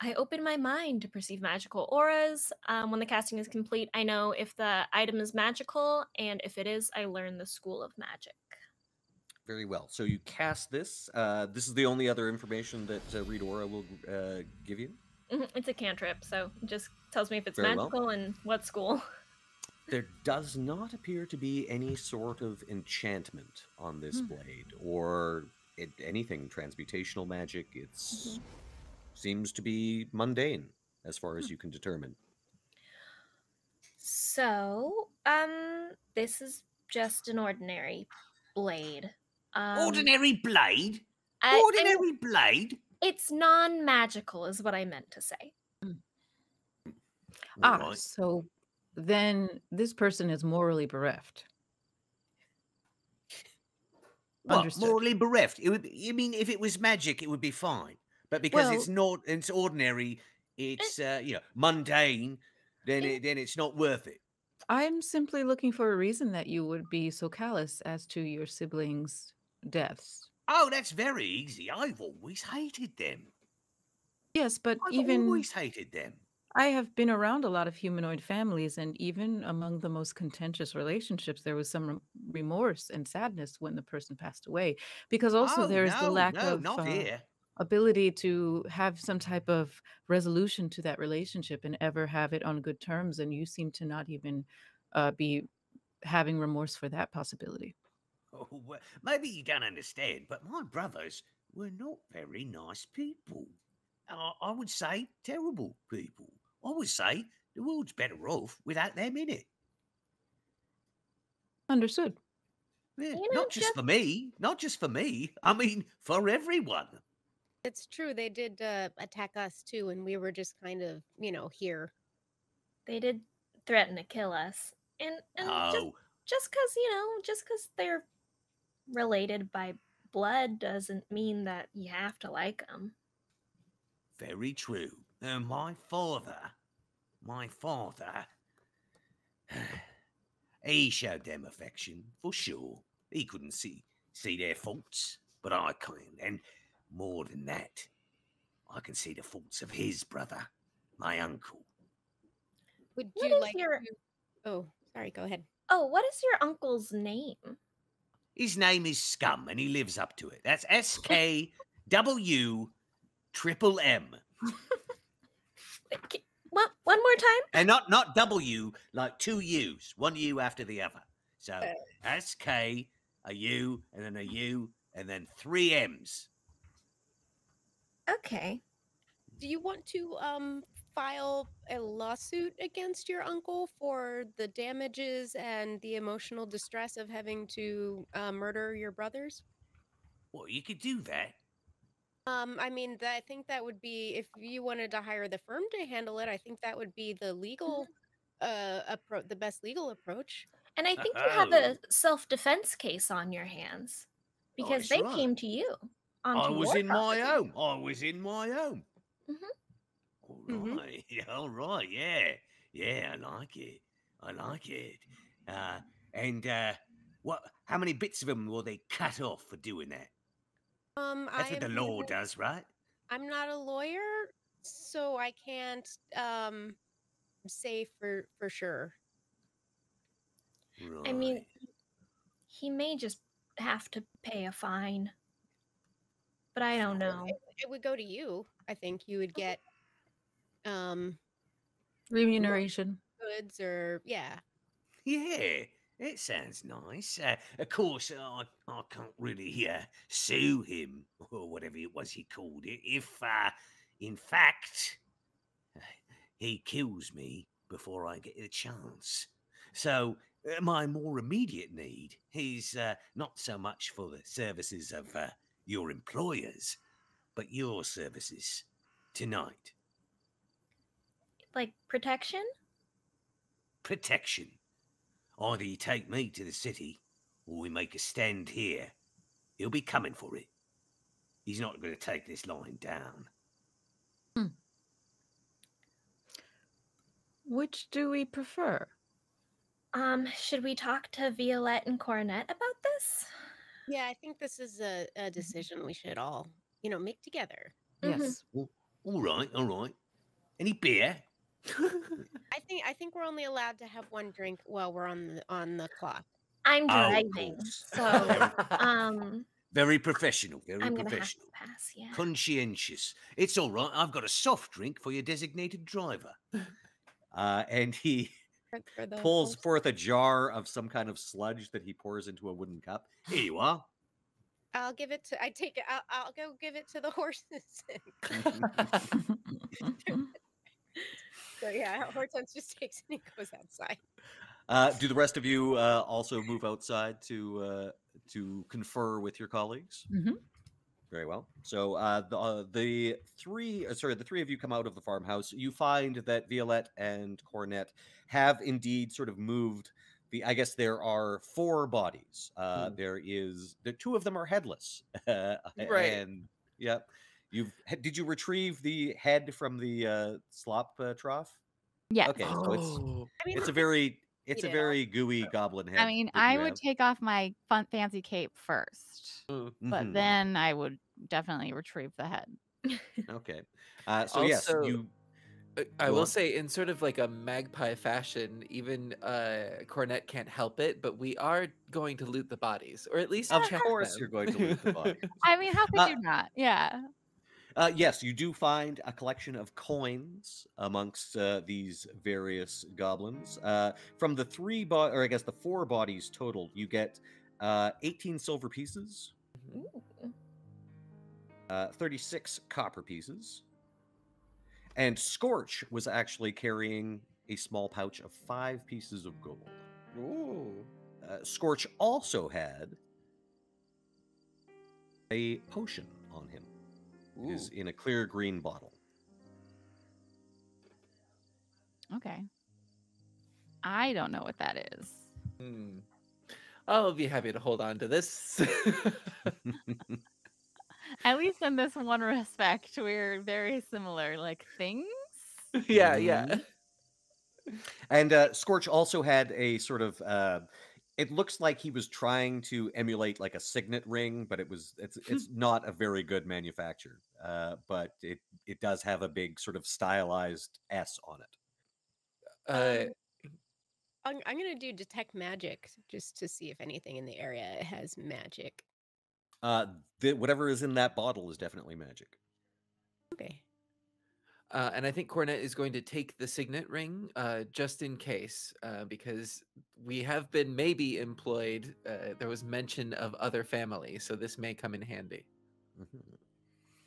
I open my mind to perceive magical auras. Um, when the casting is complete, I know if the item is magical, and if it is, I learn the school of magic. Very well. So you cast this. Uh, this is the only other information that uh, Read Aura will uh, give you. Mhm, It's a cantrip, so it just tells me if it's Very well. magical and what school. (laughs) There does not appear to be any sort of enchantment on this Hmm. blade or it, anything transmutational magic. It's seems to be mundane as far as you can determine. So, um, this is just an ordinary blade. Um, Ordinary blade? I- I mean, Ordinary blade? it's non-magical, is what I meant to say. Ah, Right. so then this person is morally bereft. What, Understood. morally bereft? It would, you mean if it was magic, it would be fine. But because Well- it's not, it's ordinary, it's, uh, you know, mundane, then, It- it, then it's not worth it. I'm simply looking for a reason that you would be so callous as to your siblings' deaths. Oh, that's very easy. I've always hated them. Yes, but I've even always hated them. I have been around a lot of humanoid families, and even among the most contentious relationships, there was some remorse and sadness when the person passed away. Because also oh, there is the lack no, of uh, ability to have some type of resolution to that relationship and ever have it on good terms. And you seem to not even uh, be having remorse for that possibility. Oh, (laughs) well, maybe you don't understand, but my brothers were not very nice people. I, I would say terrible people. I would say the world's better off without them in it. Understood. Yeah, You know, not just Jeff- for me, not just for me. I mean, for everyone. It's true. They did uh, attack us too, and we were just kind of, you know, here. They did threaten to kill us, and and just Oh, just because you know, just because they're related by blood doesn't mean that you have to like them. very true. And my father, my father, (sighs) he showed them affection for sure. He couldn't see see their faults, but I can. And more than that, I can see the faults of his brother, my uncle. Would you is like your- to? Oh, sorry. Go ahead. Oh, what is your uncle's name? His name is Scum, and he lives up to it. That's S K W triple M, What? (laughs) One more time? and not not W like two U's, one U after the other. So Uh. S K a U and then a U and then three M's. Okay. Do you want to um file a lawsuit against your uncle for the damages and the emotional distress of having to uh, murder your brothers? Well, you could do that. Um, I mean, that, I think that would be if you wanted to hire the firm to handle it. I think that would be the legal, uh, approach, the best legal approach. And I think you have a Oh. self-defense case on your hands because That's they right. came to you. I onto was your in my property. home. I was in my home. Mhm. All Mhm. right. (laughs) All right. Yeah. Yeah. I like it. I like it. Uh, and uh, what? How many bits of them will they cut off for doing that? Um, That's I what the law neither- does, right? I'm not a lawyer, so I can't um say for for sure. Right. I mean, he may just have to pay a fine. But I don't know. It, it would go to you. I think you would get um Remuneration. goods or yeah. Yeah, it sounds nice. Uh, of course, I, I can't really uh, sue him or whatever it was he called it if, uh, in fact, he kills me before I get the chance. So, uh, my more immediate need is uh, not so much for the services of uh, your employers, but your services tonight. Like protection? protection. Either you take me to the city, or we make a stand here. He'll be coming for it. He's not going to take this line down. Hmm. Which do we prefer? Um, should we talk to Violette and Cornette about this? Yeah, I think this is a, a mm-hmm. decision we should all, you know, make together. Yes. Mm-hmm. All right, all right. Any beer? (laughs) I think I think we're only allowed to have one drink while we're on the on the clock. I'm Oh, driving, course. so (laughs) um, Very professional, very I'm gonna have to professional. pass. Yeah. Conscientious. It's all right. I've got a soft drink for your designated driver. (laughs) Uh, and he For, for pulls horse. forth a jar of some kind of sludge that he pours into a wooden cup. Here you are. I'll give it to I take it I'll, I'll go give it to the horses. So yeah, (laughs) Hortense just takes and he goes outside. Uh, do the rest of you uh, also move outside to uh, to confer with your colleagues? Mhm. Very well. So uh, the uh, the three, uh, sorry, the three of you come out of the farmhouse. You find that Violette and Cornette have indeed sort of moved. The I guess there are four bodies. Uh, Hmm. There is the two of them are headless. uh, (laughs) Right. And yep. You've did you retrieve the head from the uh, slop uh, trough? Yes. Okay, so it's Oh, I mean it's a (laughs) very it's a very gooey goblin head. I mean, I would have. take off my fun fancy cape first, mm. but Mhm. then I would definitely retrieve the head. Okay. Uh, so yes, you. I will say, in sort of like a magpie fashion, even uh, Cornette can't help it, but we are going to loot the bodies, or at least Of check course, them. you're going to loot the bodies. I mean, how could Uh, you not? Yeah. Uh, yes, you do find a collection of coins amongst uh, these various goblins. Uh, from the three, bo- or I guess the four bodies total, you get uh, 18 silver pieces, uh, 36 copper pieces, and Scorch was actually carrying a small pouch of five pieces of gold. Ooh. Uh, Scorch also had a potion on him. It is Ooh. in a clear green bottle. Okay. I don't know what that is. Hmm. I'll be happy to hold on to this. (laughs) At least in this one respect, we're very similar, like things. (laughs) yeah, yeah. Mhm. And uh, Scorch also had a sort of. Uh, it looks like he was trying to emulate like a signet ring, but it was it's it's not a very good manufacture. Uh, but it it does have a big sort of stylized S on it. Uh, Um, I'm, I'm gonna do detect magic just to see if anything in the area has magic. Uh, the, whatever is in that bottle is definitely magic. Okay. Uh, and I think Cornette is going to take the signet ring uh, just in case, uh, because we have been maybe employed. Uh, there was mention of other families, so this may come in handy. Mhm.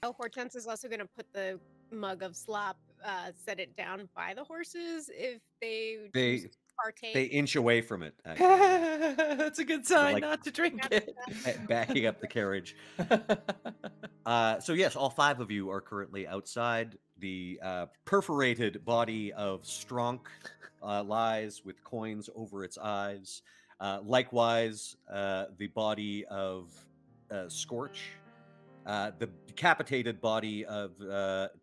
Oh, Hortense is also gonna put the mug of slop, uh, set it down by the horses if they They- partake. They inch away from it, (laughs) That's a good sign like- not to drink it. backing up the carriage. (laughs) (laughs) Uh, so yes, all five of you are currently outside. The uh, perforated body of Stronk uh, lies with coins over its eyes. Uh, likewise, uh, the body of Scorch the decapitated body of.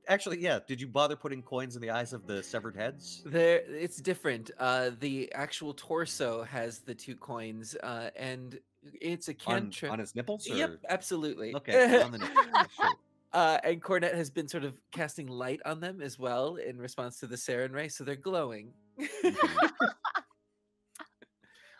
Actually, yeah. Did you bother putting coins in the eyes of the severed heads? There, it's different. The actual torso has the two coins, and it's a On, cantrip. on his nipples? Or... Yep, absolutely. Okay, on the (laughs) nipples. Sure. Uh, and Cornette has been sort of casting light on them as well in response to the Sarenrae, so they're glowing. (laughs)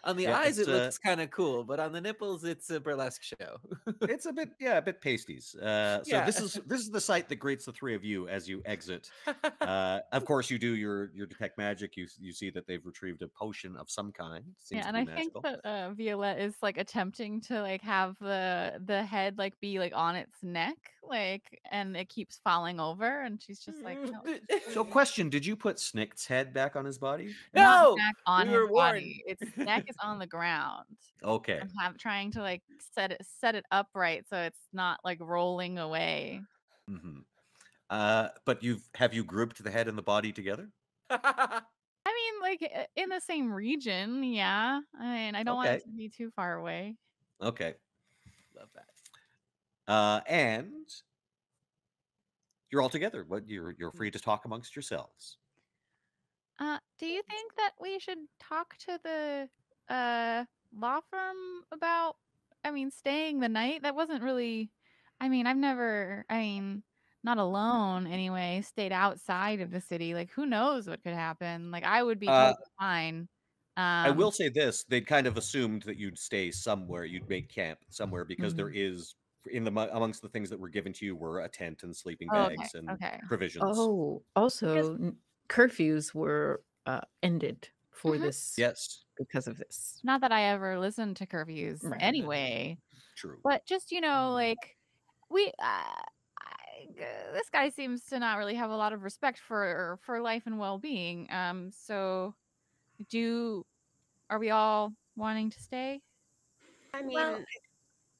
on the Yeah, eyes, it uh, looks kind of cool, but on the nipples, it's a burlesque show. it's a bit yeah a bit pasties uh so Yeah. this is this is the sight that greets the three of you as you exit (laughs) uh of course you do your your detect magic you you see that they've retrieved a potion of some kind seems yeah, and I magical. think that uh, Violette is like attempting to like have the the head like be like on its neck, like, and it keeps falling over, and she's just like, no, so question did you put snick's head back on his body no, back on we his warned. body. Its neck is on the ground. okay I'm have, trying to like set it set it upright so it's not like rolling away. hmm uh but you've have you grouped the head and the body together (laughs) I mean, like in the same region, yeah. I mean, I don't want it to be too far away. okay Love that. uh and you're all together what you're you're free to talk amongst yourselves Uh, do you think that we should talk to the uh law firm about? I mean, staying the night. That wasn't really. I mean, I've never. I mean, not alone anyway. Stayed outside of the city. Like, who knows what could happen? Like, I would be Uh, totally fine. Um, I will say this: they'd kind of assumed that you'd stay somewhere, you'd make camp somewhere, because there Mm-hmm. is in the amongst the things that were given to you were a tent and sleeping Oh, okay, bags and okay. provisions. Oh, also n- curfews were uh, ended for Mhm. this yes, because of this. Not that I ever listened to curfews Right. anyway, true. but just you know, like we. Uh, I, g- this guy seems to not really have a lot of respect for for life and well being. Um, so do are we all wanting to stay? I mean, Well- I-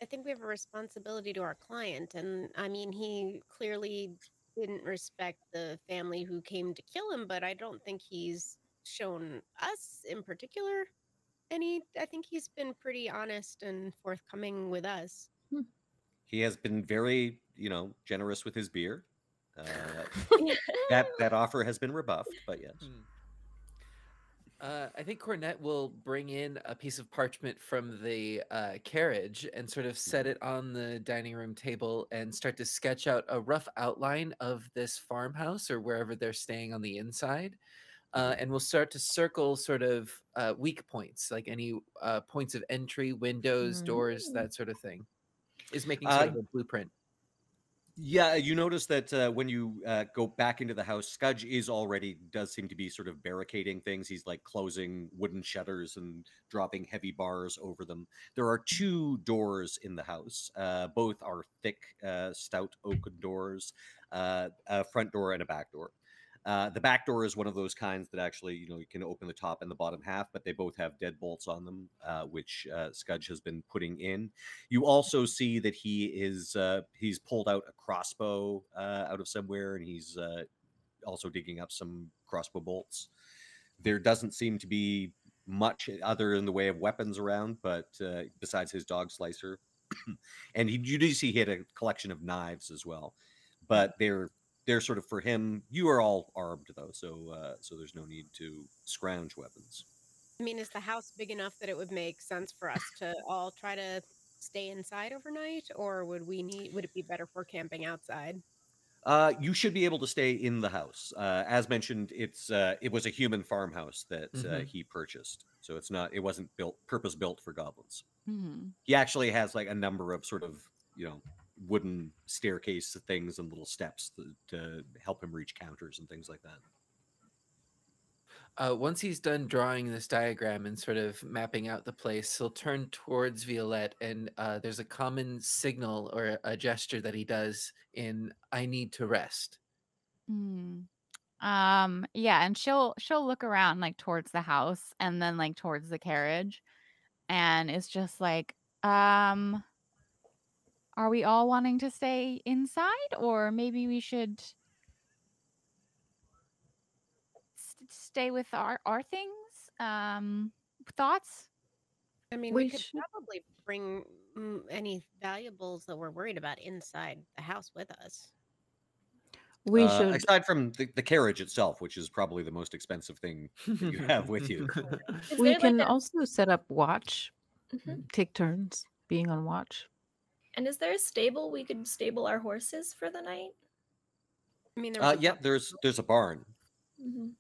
I think we have a responsibility to our client, and I mean, he clearly didn't respect the family who came to kill him, but I don't think he's shown us in particular any. I think he's been pretty honest and forthcoming with us. He has been very, you know, generous with his beer. Uh, (laughs) that that offer has been rebuffed, but yes. Hmm. Uh, I think Cornette will bring in a piece of parchment from the uh, carriage and sort of set it on the dining room table and start to sketch out a rough outline of this farmhouse or wherever they're staying on the inside. Uh, and we'll start to circle sort of uh, weak points, like any uh, points of entry, windows, doors, Mm. that sort of thing. Is making sort Uh, of a blueprint. Yeah, you notice that uh, when you uh, go back into the house, Scudge is already does seem to be sort of barricading things. He's like closing wooden shutters and dropping heavy bars over them. There are two doors in the house. Uh, both are thick, uh, stout oaken doors, uh, a front door and a back door. Uh, the back door is one of those kinds that actually, you know, you can open the top and the bottom half, but they both have deadbolts on them, uh, which uh, Scudge has been putting in. You also see that he is uh, he's pulled out a crossbow uh, out of somewhere, and he's uh, also digging up some crossbow bolts. There doesn't seem to be much other in the way of weapons around, but uh, besides his dog slicer, (clears throat) and he, you do see he had a collection of knives as well, but they're they're sort of for him. You are all armed though, so uh, so there's no need to scrounge weapons. I mean, is the house big enough that it would make sense for us (laughs) to all try to stay inside overnight, or would we need? Would it be better for camping outside? Uh, you should be able to stay in the house. Uh, as mentioned, it's uh, it was a human farmhouse that uh, Mhm. he purchased, so it's not it wasn't built purpose built for goblins. Mhm. He actually has like a number of sort of you know wooden staircase things and little steps to, to help him reach counters and things like that. Uh, once he's done drawing this diagram and sort of mapping out the place, he'll turn towards Violette, and uh, there's a common signal or a gesture that he does in "I need to rest." Mm. Um, yeah, and she'll she'll look around like towards the house and then like towards the carriage and it's just like, um are we all wanting to stay inside or maybe we should s- stay with our our things? Um thoughts? I mean, we, We could should- probably bring mm, any valuables that we're worried about inside the house with us. We Uh, should. aside from the, the carriage itself, which is probably the most expensive thing (laughs) that you have with you. We can like a- also set up watch. Mhm. Take turns being on watch. And is there a stable we could stable our horses for the night? I mean, there Uh, yeah, there's there's a barn. hmm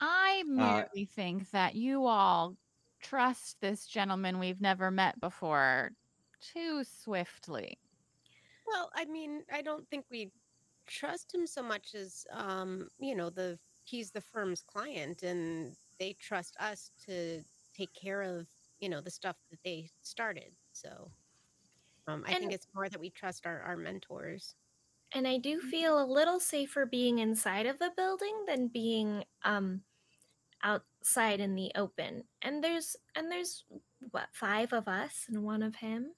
I Uh, merely think that you all trust this gentleman we've never met before too swiftly. Well, I mean, I don't think we trust him so much as, um, you know, the he's the firm's client, and they trust us to take care of, you know, the stuff that they started. So, um, I think it's more that we trust our our mentors. And I Mm-hmm. do feel a little safer being inside of the building than being um outside in the open. And there's and there's what five of us and one of him.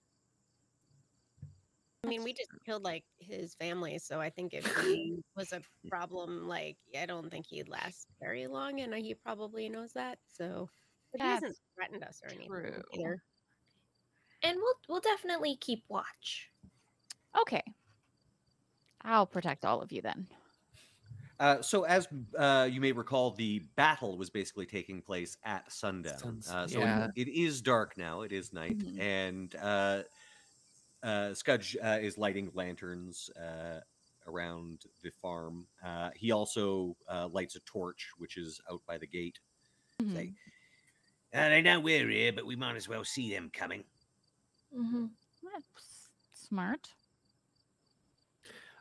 I mean, we just killed like his family, so I think if he (laughs) was a problem, like I don't think he'd last very long, and he probably knows that. So, but he hasn't threatened us or anything true. either. And we'll we'll definitely keep watch. Okay. I'll protect all of you then. Uh, so as uh, you may recall, the battle was basically taking place at sundown. Uh, so it- yeah. it is dark now. It is night, Mhm. and uh, uh, Scudge uh, is lighting lanterns uh, around the farm. Uh, he also uh, lights a torch, which is out by the gate. Mhm. Say, uh, they know we're here, but we might as well see them coming. Hmm That's smart.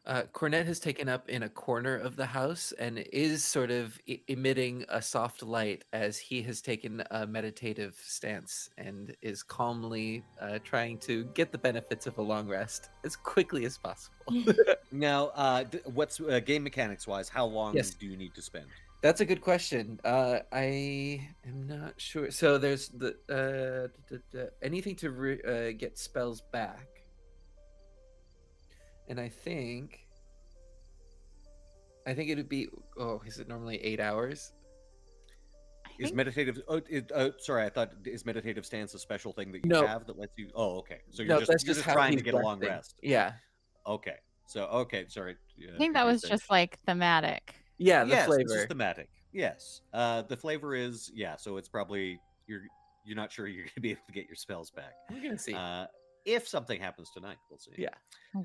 Uh, Cornette has taken up in a corner of the house and is sort of e- emitting a soft light as he has taken a meditative stance and is calmly uh, trying to get the benefits of a long rest as quickly as possible. (laughs) Now, uh, what's uh, game mechanics wise? How long Yes. do you need to spend? That's a good question. Uh, I am not sure. So there's the uh, d- d- d- anything to re- uh, get spells back, and I think, I think it would be. Oh, is it normally eight hours? I Is think meditative? Oh, it, uh, sorry, I thought is meditative stance a special thing that you No. have that lets you? Oh, okay. So you're no, just, that's you're just, just trying to get a long resting. rest. Yeah, Okay. So okay, sorry. I think that was just like thematic. Yeah. The yes, flavor. this is thematic. Yes. Uh, the flavor is yeah. So it's probably you're you're not sure you're going to be able to get your spells back. We're gonna see. Uh, if something happens tonight, we'll see. Yeah.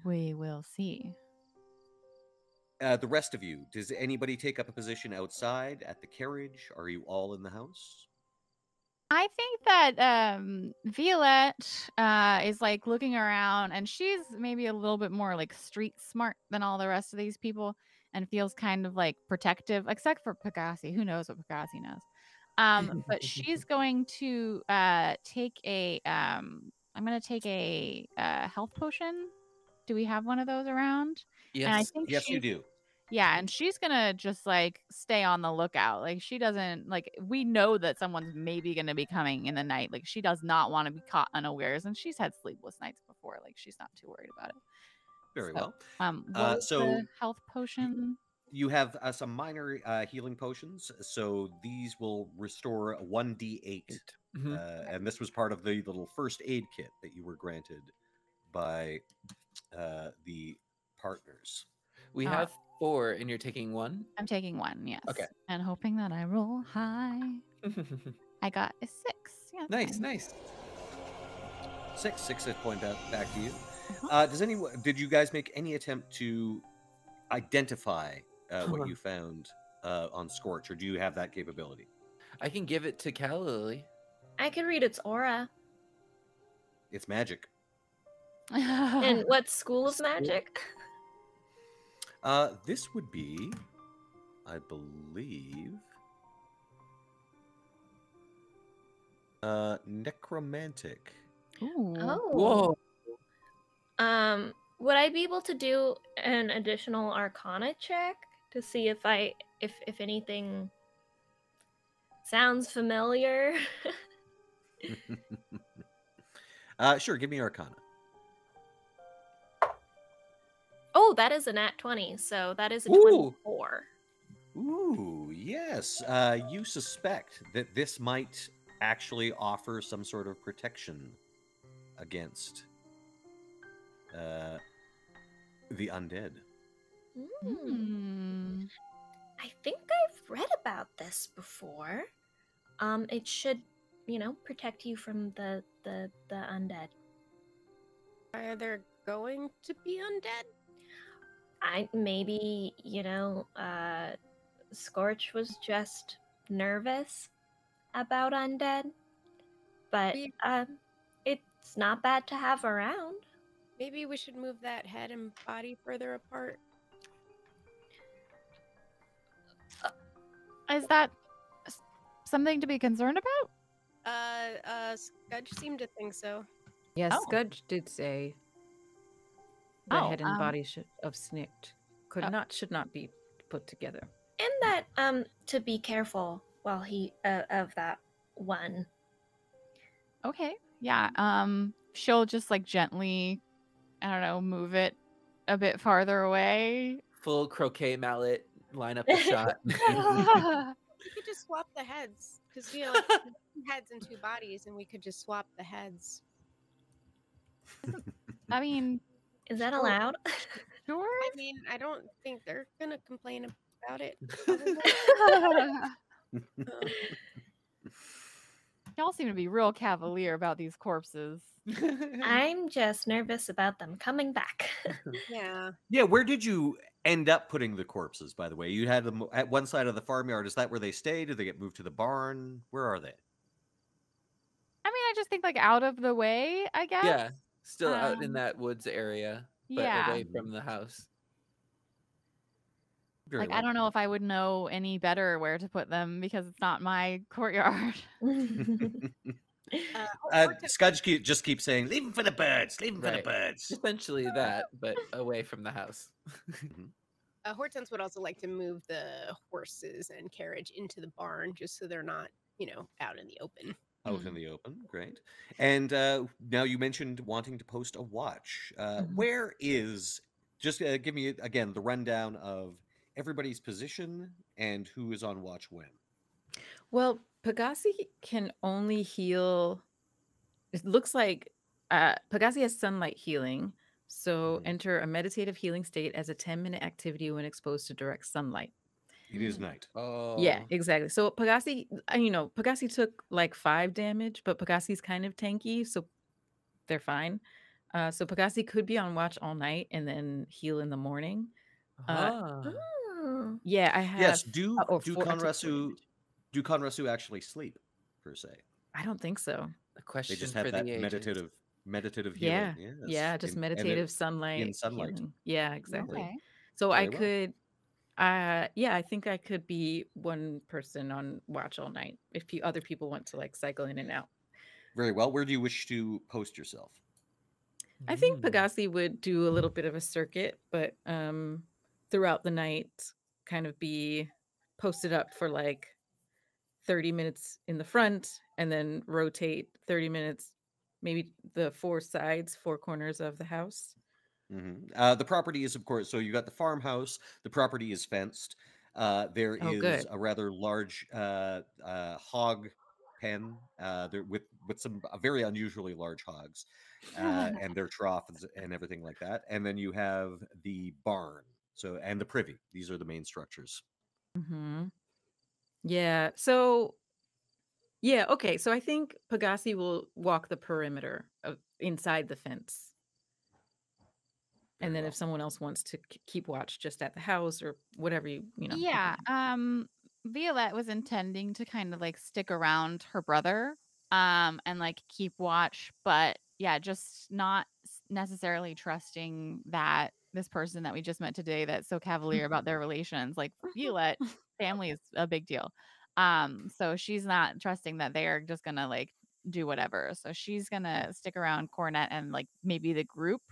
We will see. Uh, the rest of you, does anybody take up a position outside at the carriage? Are you all in the house? I think that um Violette uh is like looking around and she's maybe a little bit more like street smart than all the rest of these people and feels kind of like protective, except for Pegasi. Who knows what Pegasi knows? Um, (laughs) but she's going to uh take a um I'm gonna take a uh health potion. Do we have one of those around? And I yes. think Yes, you do. Yeah, and she's gonna just like stay on the lookout. Like she doesn't like we know that someone's maybe gonna be coming in the night. Like she does not want to be caught unawares, and she's had sleepless nights before. Like she's not too worried about it. Very So, well. Um, what Uh, so the health potion? You have uh, some minor uh, healing potions, so these will restore 1d8. Mhm. Uh, and this was part of the little first aid kit that you were granted by uh, the partners. We Uh, have four, and you're taking one. I'm taking one, yes. Okay. And hoping that I roll high. (laughs) I got a six. Yeah. nice, fine. nice. Six, six hit point back, back to you. Uh-huh. Uh, does anyone? Did you guys make any attempt to identify uh, what you found uh, on Scorch, or do you have that capability? I can give it to Calla Lilly. I can read its aura. It's magic. And (laughs) what school of magic? Uh, this would be, I believe, uh, necromantic. Ooh. Oh. Whoa. Um, would I be able to do an additional Arcana check to see if I if if anything sounds familiar? (laughs) uh, sure. Give me Arcana. oh, that is a nat twenty, so that is a Ooh. twenty-four. Ooh, yes. Uh, you suspect that this might actually offer some sort of protection against uh, the undead. Mm. Hmm. I think I've read about this before. Um, it should, you know, protect you from the the the undead. Are there going to be undead? I maybe you know, uh, Scorch was just nervous about undead, but We- um, it's not bad to have around. Maybe we should move that head and body further apart. Is that something to be concerned about? Uh, uh, Scudge seemed to think so. Yes, Oh. Scudge did say the Oh, head and um, body should, of Snicked could uh, not should not be put together. And that um to be careful while he uh, of that one. Okay. Yeah. Um she'll just like gently I don't know, move it a bit farther away. Full croquet mallet, line up the shot. (laughs) We could just swap the heads because you know, like, (laughs) two heads and two bodies, and we could just swap the heads. I mean, Is that Sure. allowed? sure. I mean, I don't think they're gonna complain about it. (laughs) Um, Y'all seem to be real cavalier about these corpses. (laughs) I'm just nervous about them coming back. (laughs) yeah. Yeah, where did you end up putting the corpses? By the way, you had them at one side of the farmyard. Is that where they stay? Do they get moved to the barn? Where are they? I mean, I just think like out of the way, I guess. yeah, still out in Um, that woods area, but yeah. away from the house. Very Like I don't know if I would know any better where to put them because it's not my (laughs) courtyard. (laughs) Uh, Uh, Scudge keep, just keeps saying, Leave them for the birds. Leave them for the birds. Essentially that, but away from the house. (laughs) uh, Hortense would also like to move the horses and carriage into the barn just so they're not, you know, out in the open. out in the open. Great. And uh, now you mentioned wanting to post a watch. Uh, Mhm. Where is, just uh, give me again the rundown of everybody's position and who is on watch when. Well, Pegasi can only heal. It looks like uh, Pegasi has sunlight healing. So Mhm. enter a meditative healing state as a 10 minute activity when exposed to direct sunlight. It is Mm. night. Oh, Yeah, exactly. So Pegasi, uh, you know, Pegasi took like five damage, but Pegasi's kind of tanky, so they're fine. Uh, so Pegasi could be on watch all night and then heal in the morning. Oh. Yeah, I have. Yes. Do uh, do four- I took four Conrasu do Conrasu actually sleep per se? I don't think so. a question They just have the that agent. meditative meditative Yeah, healing. Yeah, yes, just in- and it- meditative sunlight. sunlight. healing. Yeah, exactly. Okay. So I Very well. could, uh, yeah, I think I could be one person on watch all night if pe- other people want to like cycle in and out. Very well. Where do you wish to post yourself? I think Mm. Pegasi would do a little bit of a circuit, but um, throughout the night, kind of be posted up for like 30 minutes in the front and then rotate 30 minutes, maybe the four sides, four corners of the house. hmm Uh, the property is, of course, so you got the farmhouse. The property is fenced. Uh, there is Oh, good. a rather large uh, uh, hog pen uh, there with with some uh, very unusually large hogs uh, (laughs) and their troughs and everything like that. And then you have the barn. So and the privy. These are the main structures. Mm-hmm. Yeah. So, yeah. Okay. So I think Pegasi will walk the perimeter of inside the fence. And then well. if someone else wants to k- keep watch just at the house or whatever you, you know. yeah. can- Um Violette was intending to kind of like stick around her brother um and like keep watch, but yeah, just not necessarily trusting that this person that we just met today that's so cavalier about their relations, like for Violette, (laughs) family is a big deal. Um, so she's not trusting that they are just gonna like do whatever. So she's gonna stick around Cornette and like maybe the group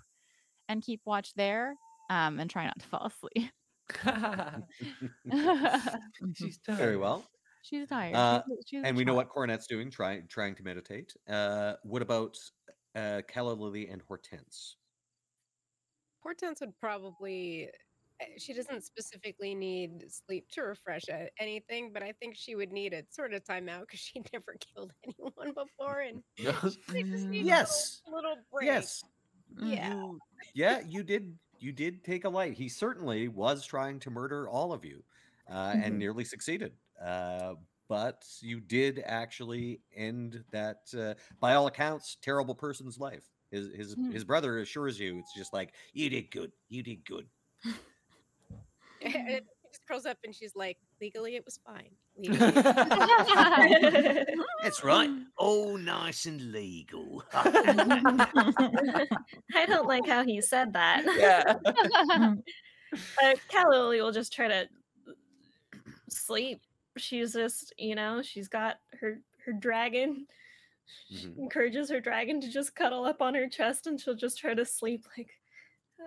and keep watch there. Um, and try not to fall asleep. (laughs) She's (laughs) Very well. She's tired. Uh, she's, she's And we know what Cornette's doing, trying trying to meditate. Uh, what about uh, Calla Lilly and Hortense? Hortense would probably uh, she doesn't specifically need sleep to refresh anything, but I think she would need a sort of timeout because she (laughs) never killed (laughs) anyone before, and (laughs) she just needs Yes. a little, little break. Yes. Yeah. You, yeah, you did. You did take a light. He certainly was trying to murder all of you, uh, and Mhm. nearly succeeded. Uh, but you did actually end that, uh, by all accounts, terrible person's life. His his Hmm. his brother assures you it's just like You did good. You did good. (laughs) And she (laughs) just curls up and she's like, legally it was fine. (laughs) That's right. All nice and legal. I don't like how he said that. yeah. But Calla Lilly will just try to sleep. She's just, you know, she's got her her dragon. She Mhm. (laughs) encourages her dragon to just cuddle up on her chest, and she'll just try to sleep. Like,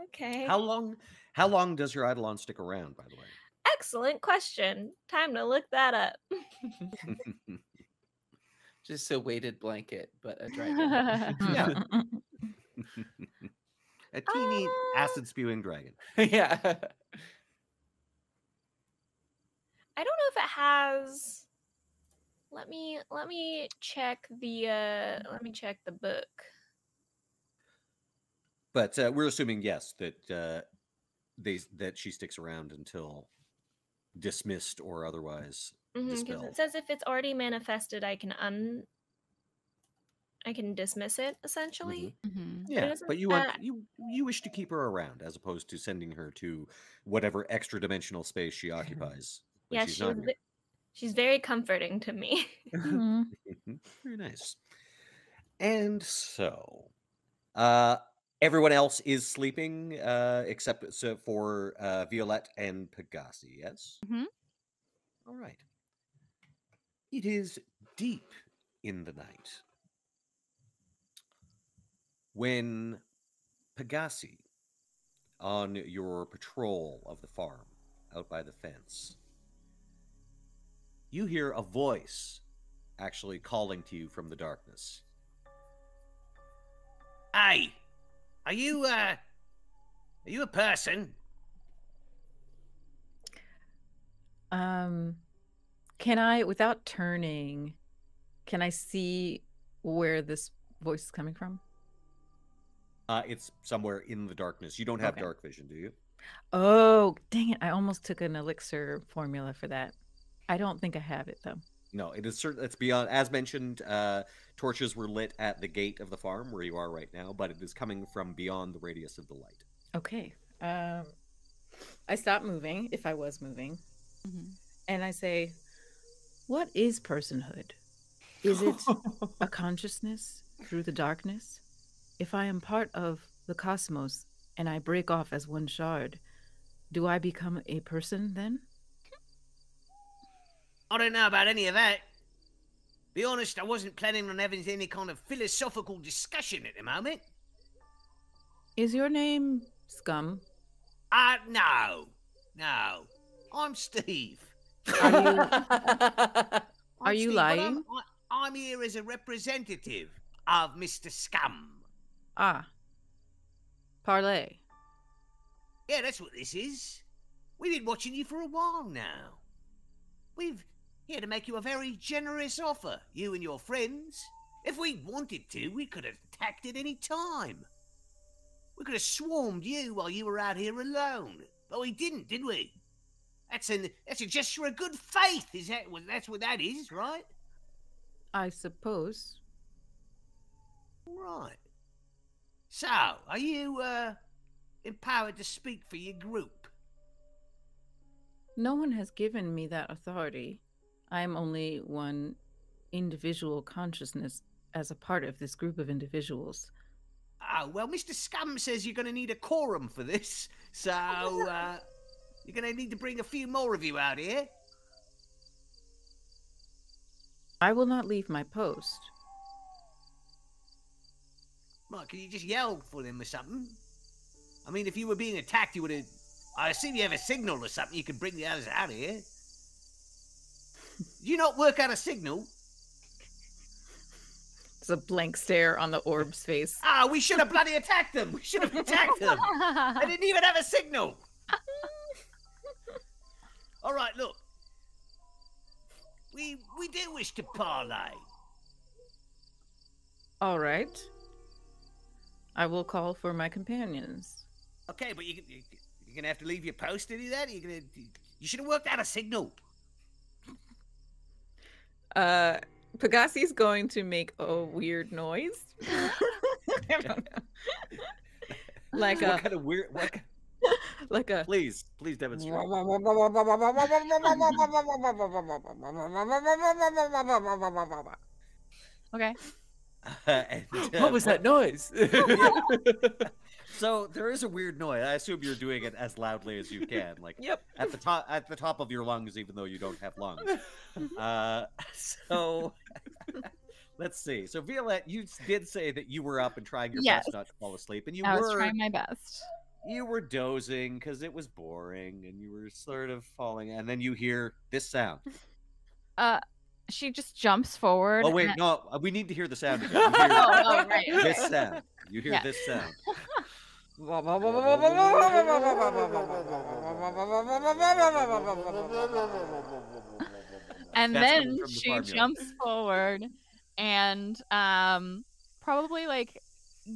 okay, how long how long does your eidolon stick around? By the way. excellent question. Time to look that up. (laughs) Just a weighted blanket, but a dragon. (laughs) Yeah. a teeny Uh, acid spewing dragon. yeah. I don't know if it has. Let me let me check the uh let me check the book. But uh, we're assuming yes that uh, they that she sticks around until dismissed or otherwise. Because Dispelled. it says if it's already manifested, I can un. I can dismiss it essentially. Mm-hmm. Yeah, isn't but you want that- you you wish to keep her around as opposed to sending her to whatever extra dimensional space she occupies. yeah, she's she's not ve- she's very comforting to me. (laughs) Mhm. Very nice. And so, uh, everyone else is sleeping uh, except so for uh, Violette and Pegasi. Yes. Mm-hmm. All right. It is deep in the night when Pegasi, on your patrol of the farm out by the fence, you hear a voice actually calling to you from the darkness. hey, are you uh are you a person? Um, can I, without turning, can I see where this voice is coming from? Uh, it's somewhere in the darkness. You don't have Okay. dark vision, do you? Oh, dang it. I almost took an elixir formula for that. I don't think I have it though. No, it is certain. It's beyond. As mentioned, uh, torches were lit at the gate of the farm where you are right now, but it is coming from beyond the radius of the light. Okay. Um, I stop moving if I was moving, Mhm. and I say, "What is personhood? Is it (laughs) a consciousness through the darkness? If I am part of the cosmos and I break off as one shard, do I become a person then?" I don't know about any of that. Be honest, I wasn't planning on having any kind of philosophical discussion at the moment. Is your name Scum? Uh no. No. I'm Steve. Are you (laughs) I'm Are you Steve, but I'm- lying? I, I'm here as a representative of Mr. Scum. ah parlay? Yeah, that's what this is. We've been watching you for a while now. We've here to make you a very generous offer, you and your friends. If we wanted to, we could have attacked at any time. We could have swarmed you while you were out here alone, but we didn't, did we? That's an that's a gesture of good faith. Is that what that's what that is, right? I suppose. Right. So, are you uh empowered to speak for your group? No one has given me that authority. I am only one individual consciousness as a part of this group of individuals. Oh, well, Mr. Scum says you're going to need a quorum for this, so (laughs) uh, you're going to need to bring a few more of you out here. I will not leave my post. Well, can you just yell for them or something? I mean, if you were being attacked, you would have. I assume you have a signal or something. You can bring the others out of here. You not work out a signal? It's a blank stare on the orb's face. Ah, we should have bloody attacked them. We should have attacked them. I didn't even have a signal. All right, look. We we do wish to parlay. All right. I will call for my companions. Okay, but you, you you're gonna have to leave your post to do that. You're gonna you should have worked out a signal. Uh, Pegasi's going to make a weird noise. (laughs) I don't know. (laughs) like what a kind of weird? What, (laughs) like a please, please demonstrate. Okay. And, What was uh, that noise? So there is a weird noise. I assume you're doing it as loudly as you can, like yep. at the top at the top of your lungs, even though you don't have lungs. (laughs) Uh, so (laughs) let's see. So Violette, you did say that you were up and trying your Yes. best not to fall asleep, and you I was were trying my best. you were dozing because it was boring, and you were sort of falling, and then you hear this sound. Uh, she just jumps forward. Oh wait, no, uh, we need to hear the sound again. You (laughs) hear Oh, oh, right. this okay. sound. You hear Yeah. this sound. And That's then the she jumps forward and um probably like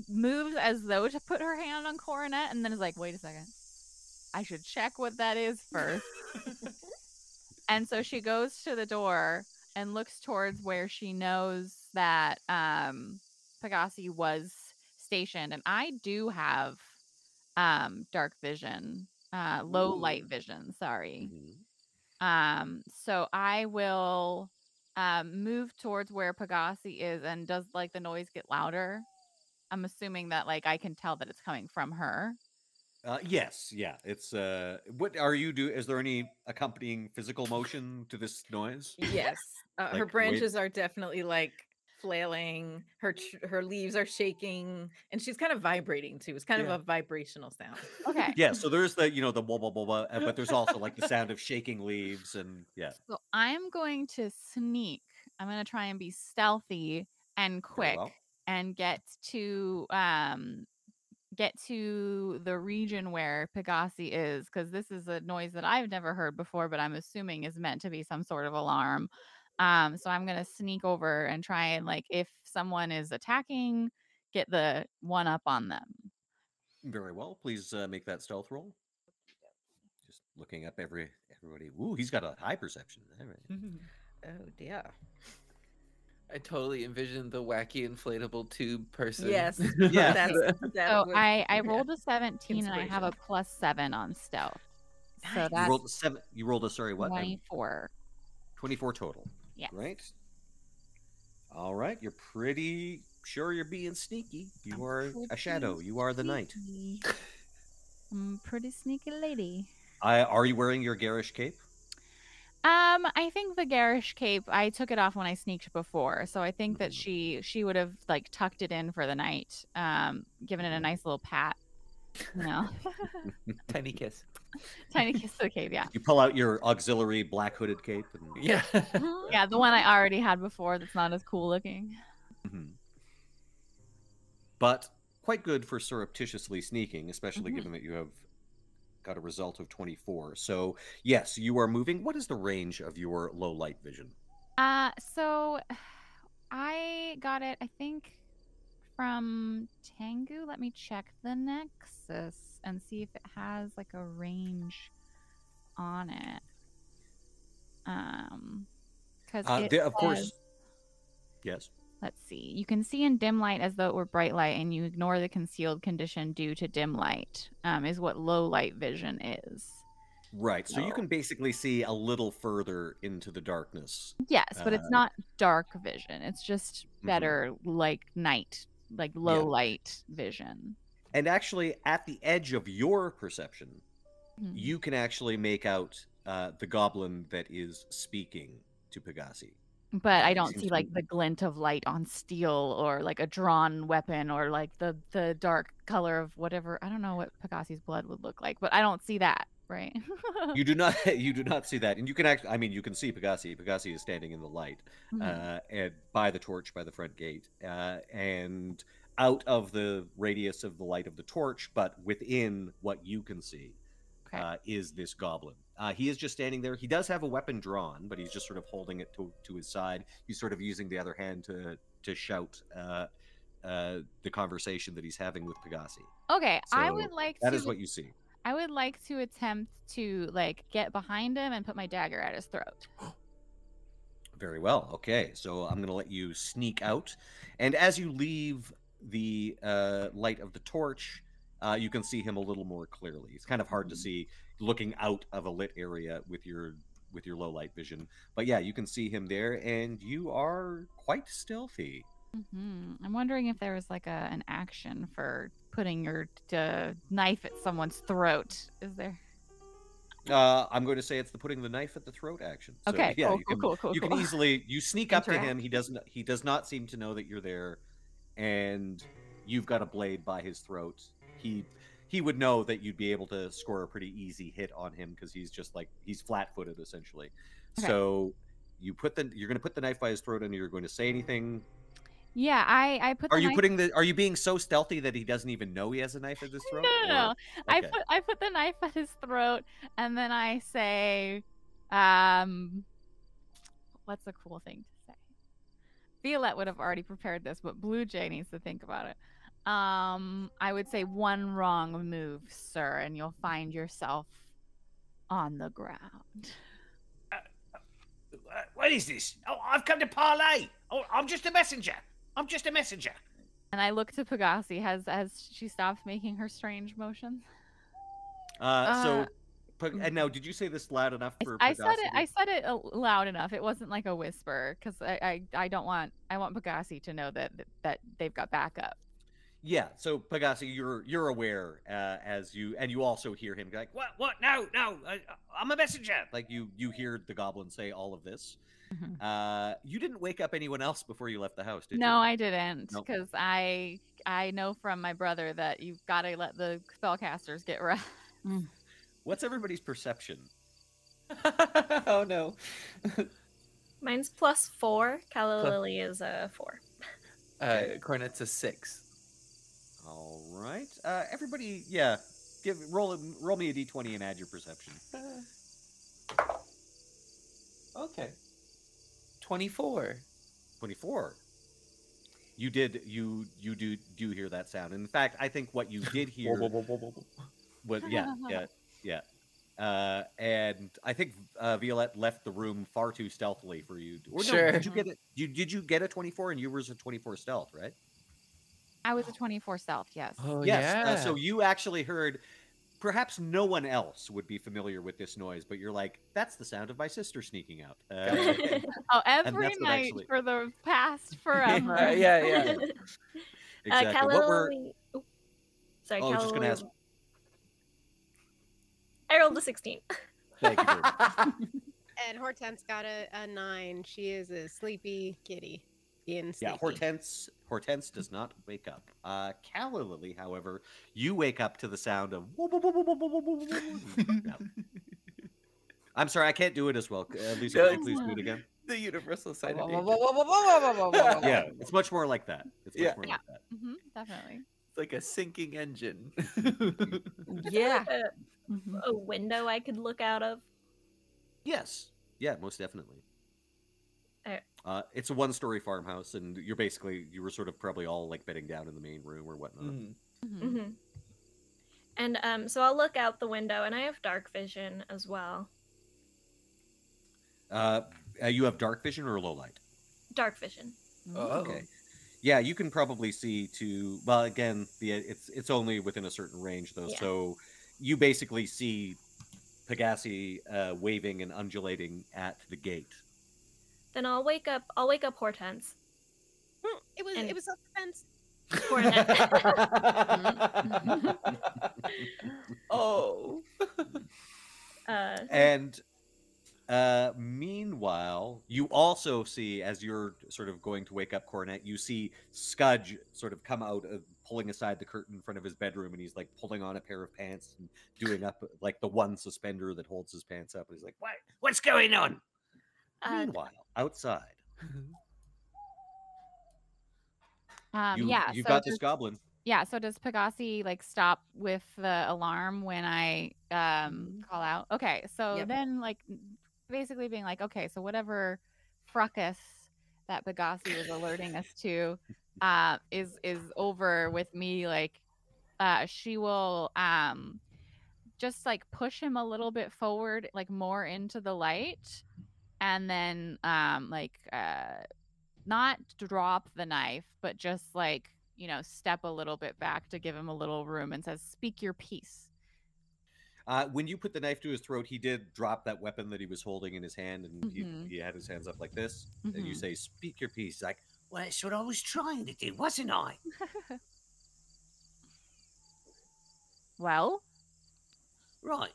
moves as though to put her hand on Cornette and then is like wait a second. I should check what that is first. (laughs) And so she goes to the door and looks towards where she knows that um Pegasi was stationed and i do have um dark vision uh low light vision sorry Mhm. um, so I will um move towards where Pegasi is and does like the noise get louder? I'm assuming that like I can tell that it's coming from her. Uh, yes, yeah. It's uh what are you do is there any accompanying physical motion to this noise? Yes. Uh, her Like, wait- branches are definitely like flailing. Her tr- her leaves are shaking, and she's kind of vibrating too. It's kind Yeah. of a vibrational sound. Okay. Yeah, so there's the you know the wah wah wah wah, uh, but there's also like the (laughs) sound of shaking leaves and yeah. So I'm going to sneak. I'm going to try and be stealthy and quick well. and get to um get to the region where Pegasi is because this is a noise that I've never heard before, but I'm assuming is meant to be some sort of alarm. Um, so I'm gonna sneak over and try and like if someone is attacking, get the one up on them. Very well. Please uh, make that stealth roll. Just looking up every everybody. Ooh, he's got a high perception. All right. (laughs) Oh dear. I totally envisioned the wacky inflatable tube person. Yes. (laughs) Yeah. That's, that So would- I I yeah. (laughs) rolled a 17 and I have a plus seven on stealth. So Nice. You rolled a seven. You rolled a sorry what? Um, 24. 24 total. Yes. Right. All right. You're pretty sure you're being sneaky. You I'm are a shadow. pretty You are the knight. sneaky. I'm a pretty sneaky lady. I, are you wearing your garish cape? Um, I think the garish cape. I took it off when I sneaked before, so I think that Mhm. she she would have like tucked it in for the night, um, given it a Mhm. nice little pat. You know, (laughs) (laughs) Tiny kiss. (laughs) tiny kiss to the cape. Yeah, You pull out your auxiliary black hooded cape. And, (laughs) Yeah. yeah, the one I already had before. That's not as cool looking. Mhm. But quite good for surreptitiously sneaking, especially Mhm. given that you have got a result of 24. So, yes, you are moving. What is the range of your low light vision? Uh, so I got it. I think from Tengu. Let me check the Nexus and see if it has like a range on it. Um, because Uh, the- of course. Yes. Let's see. You can see in dim light as though it were bright light, and you ignore the concealed condition due to dim light. Um, is what low light vision is. Right. So you can basically see a little further into the darkness. Yes, but it's Uh, not dark vision. It's just Mhm. better like night, like low light vision. And actually, at the edge of your perception, Mhm. you can actually make out uh, the goblin that is speaking to Pegasi. But I don't see like the glint of light on steel or like a drawn weapon or like the the dark color of whatever. I don't know what Pegasi's blood would look like, but I don't see that, right? You do not (laughs) you do not see that. And you can actually I mean you can see Pegasi. Pegasi is standing in the light. Mhm. uh, and by the torch by the front gate, uh, and out of the radius of the light of the torch, but within what you can see, Okay. uh, is this goblin. Uh, he is just standing there. He does have a weapon drawn, but he's just sort of holding it to, to his side. He's sort of using the other hand to to shout uh, uh, the conversation that he's having with Pegasi. Okay, I would like That to. is what you see. I would like to attempt to like get behind him and put my dagger at his throat. Very well. Okay, so I'm going to let you sneak out, and as you leave the uh, light of the torch, uh, you can see him a little more clearly. It's kind of hard to see looking out of a lit area with your with your low light vision, but yeah, you can see him there, and you are quite stealthy. hmm I'm wondering if there was like a an action for putting your uh, knife at someone's throat. Is there? Uh, I'm going to say it's the putting the knife at the throat action. So, Okay, yeah, cool, you cool, can, cool, cool, you can easily you sneak up to him. He doesn't he does not seem to know that you're there, and you've got a blade by his throat. He he would know that you'd be able to score a pretty easy hit on him because he's just like he's flat-footed essentially. Okay. So you put the you're going to put the knife by his throat, and you're going to say anything. Yeah, I I put. Are you knife- putting the? Are you being so stealthy that he doesn't even know he has a knife at his throat? no, no. I okay. put I put the knife at his throat, and then I say, um, what's a cool thing? Violette would have already prepared this, but Bluejay needs to think about it. Um, I would say one wrong move, sir, and you'll find yourself on the ground. Uh, What is this? Oh, I've come to parlay. Oh, I'm just a messenger. I'm just a messenger. And I look to Pegasi. Has has she stopped making her strange motions? Uh, so, Uh, Peg- and now, did you say this loud enough I- for? I said it. I said it uh, loud enough. It wasn't like a whisper because I, I I don't want I want Pegasi to know that that they've got backup. Yeah, so Pegasi, you're you're aware uh, as you and you also hear him like What? What? No, no. I, I'm a messenger. like you you hear the goblin say all of this. Mhm. Uh, you didn't wake up anyone else before you left the house, did No, you? I didn't Nope. because I I know from my brother that you've got to let the spellcasters get (laughs) rest. What's everybody's perception? (laughs) oh no. (laughs) Mine's plus four. Calla Lilly is a four. Uh, Cornette's a six. All right, uh, everybody, yeah, give roll roll me a d20 and add your perception. (laughs) Okay. Twenty-four. 24. You did you you do do hear that sound. In fact, I think what you did hear was yeah yeah yeah. Uh, and I think uh, Violette left the room far too stealthily for you. Or no, Sure. did you get it? You, did you get a 24 and you was a 24 stealth, right? I was a 24 stealth, yes. Oh yes. yeah. Uh, so you actually heard. Perhaps no one else would be familiar with this noise, but you're like, "That's the sound of my sister sneaking out." Uh, (laughs) Oh, every night actually- for the past (laughs) forever. Uh, yeah, yeah. exactly. Uh, Calla what were? Lily. oh, Sorry, Oh, I was just gonna ask. I rolled a 16. Thank you. And Hortense got a, a nine. She is a sleepy kitty. Being sleepy. Yeah, Hortense Hortense does not wake up. Uh Calla Lilly, however, you wake up to the sound of No. I'm sorry, I can't do it as well. Uh, Lucy, No, you please do it again? the universal sign whoa. Yeah, it's much more like that. It's much Yeah. more Yeah. like that. hmm definitely. It's like a sinking engine. Yeah. A, Mhm. a window I could look out of. Yes. Yeah, most definitely. Alright. Uh, it's a one-story farmhouse, and you're basically you were sort of probably all like bedding down in the main room or whatnot. Mm. Mhm. hmm And um, so I'll look out the window, and I have dark vision as well. Uh, uh, you have dark vision or low light? Dark vision. Oh. Okay. Yeah, you can probably see to well again, the it's it's only within a certain range though. Yeah. So you basically see Pegasi uh, waving and undulating at the gate. Then I'll wake up. I'll wake up Hortense. Hmm, It was And- it was self defense. (laughs) (laughs) (laughs) Oh. uh, And uh, meanwhile, you also see as you're sort of going to wake up Cornette, you see Scudge sort of come out of pulling aside the curtain in front of his bedroom and he's like pulling on a pair of pants and doing up like the one suspender that holds his pants up and he's like What? What's going on? uh, Meanwhile, outside, Um, you, yeah, you've so got this goblin. Yeah, so does Pegasi like stop with the alarm when I um call out? Okay, so Yep. then like n- basically being like, okay, so whatever fracas that Pegasi was alerting us to uh is is over with me like uh she will um just like push him a little bit forward like more into the light and then um like uh not drop the knife, but just like, you know, step a little bit back to give him a little room and says, Speak your piece. Uh, when you put the knife to his throat, he did drop that weapon that he was holding in his hand, and Mhm. he, he had his hands up like this. And you Mhm. say, "Speak your piece." Like, Well, that's what I was trying to do, wasn't I? (laughs) Well, Right.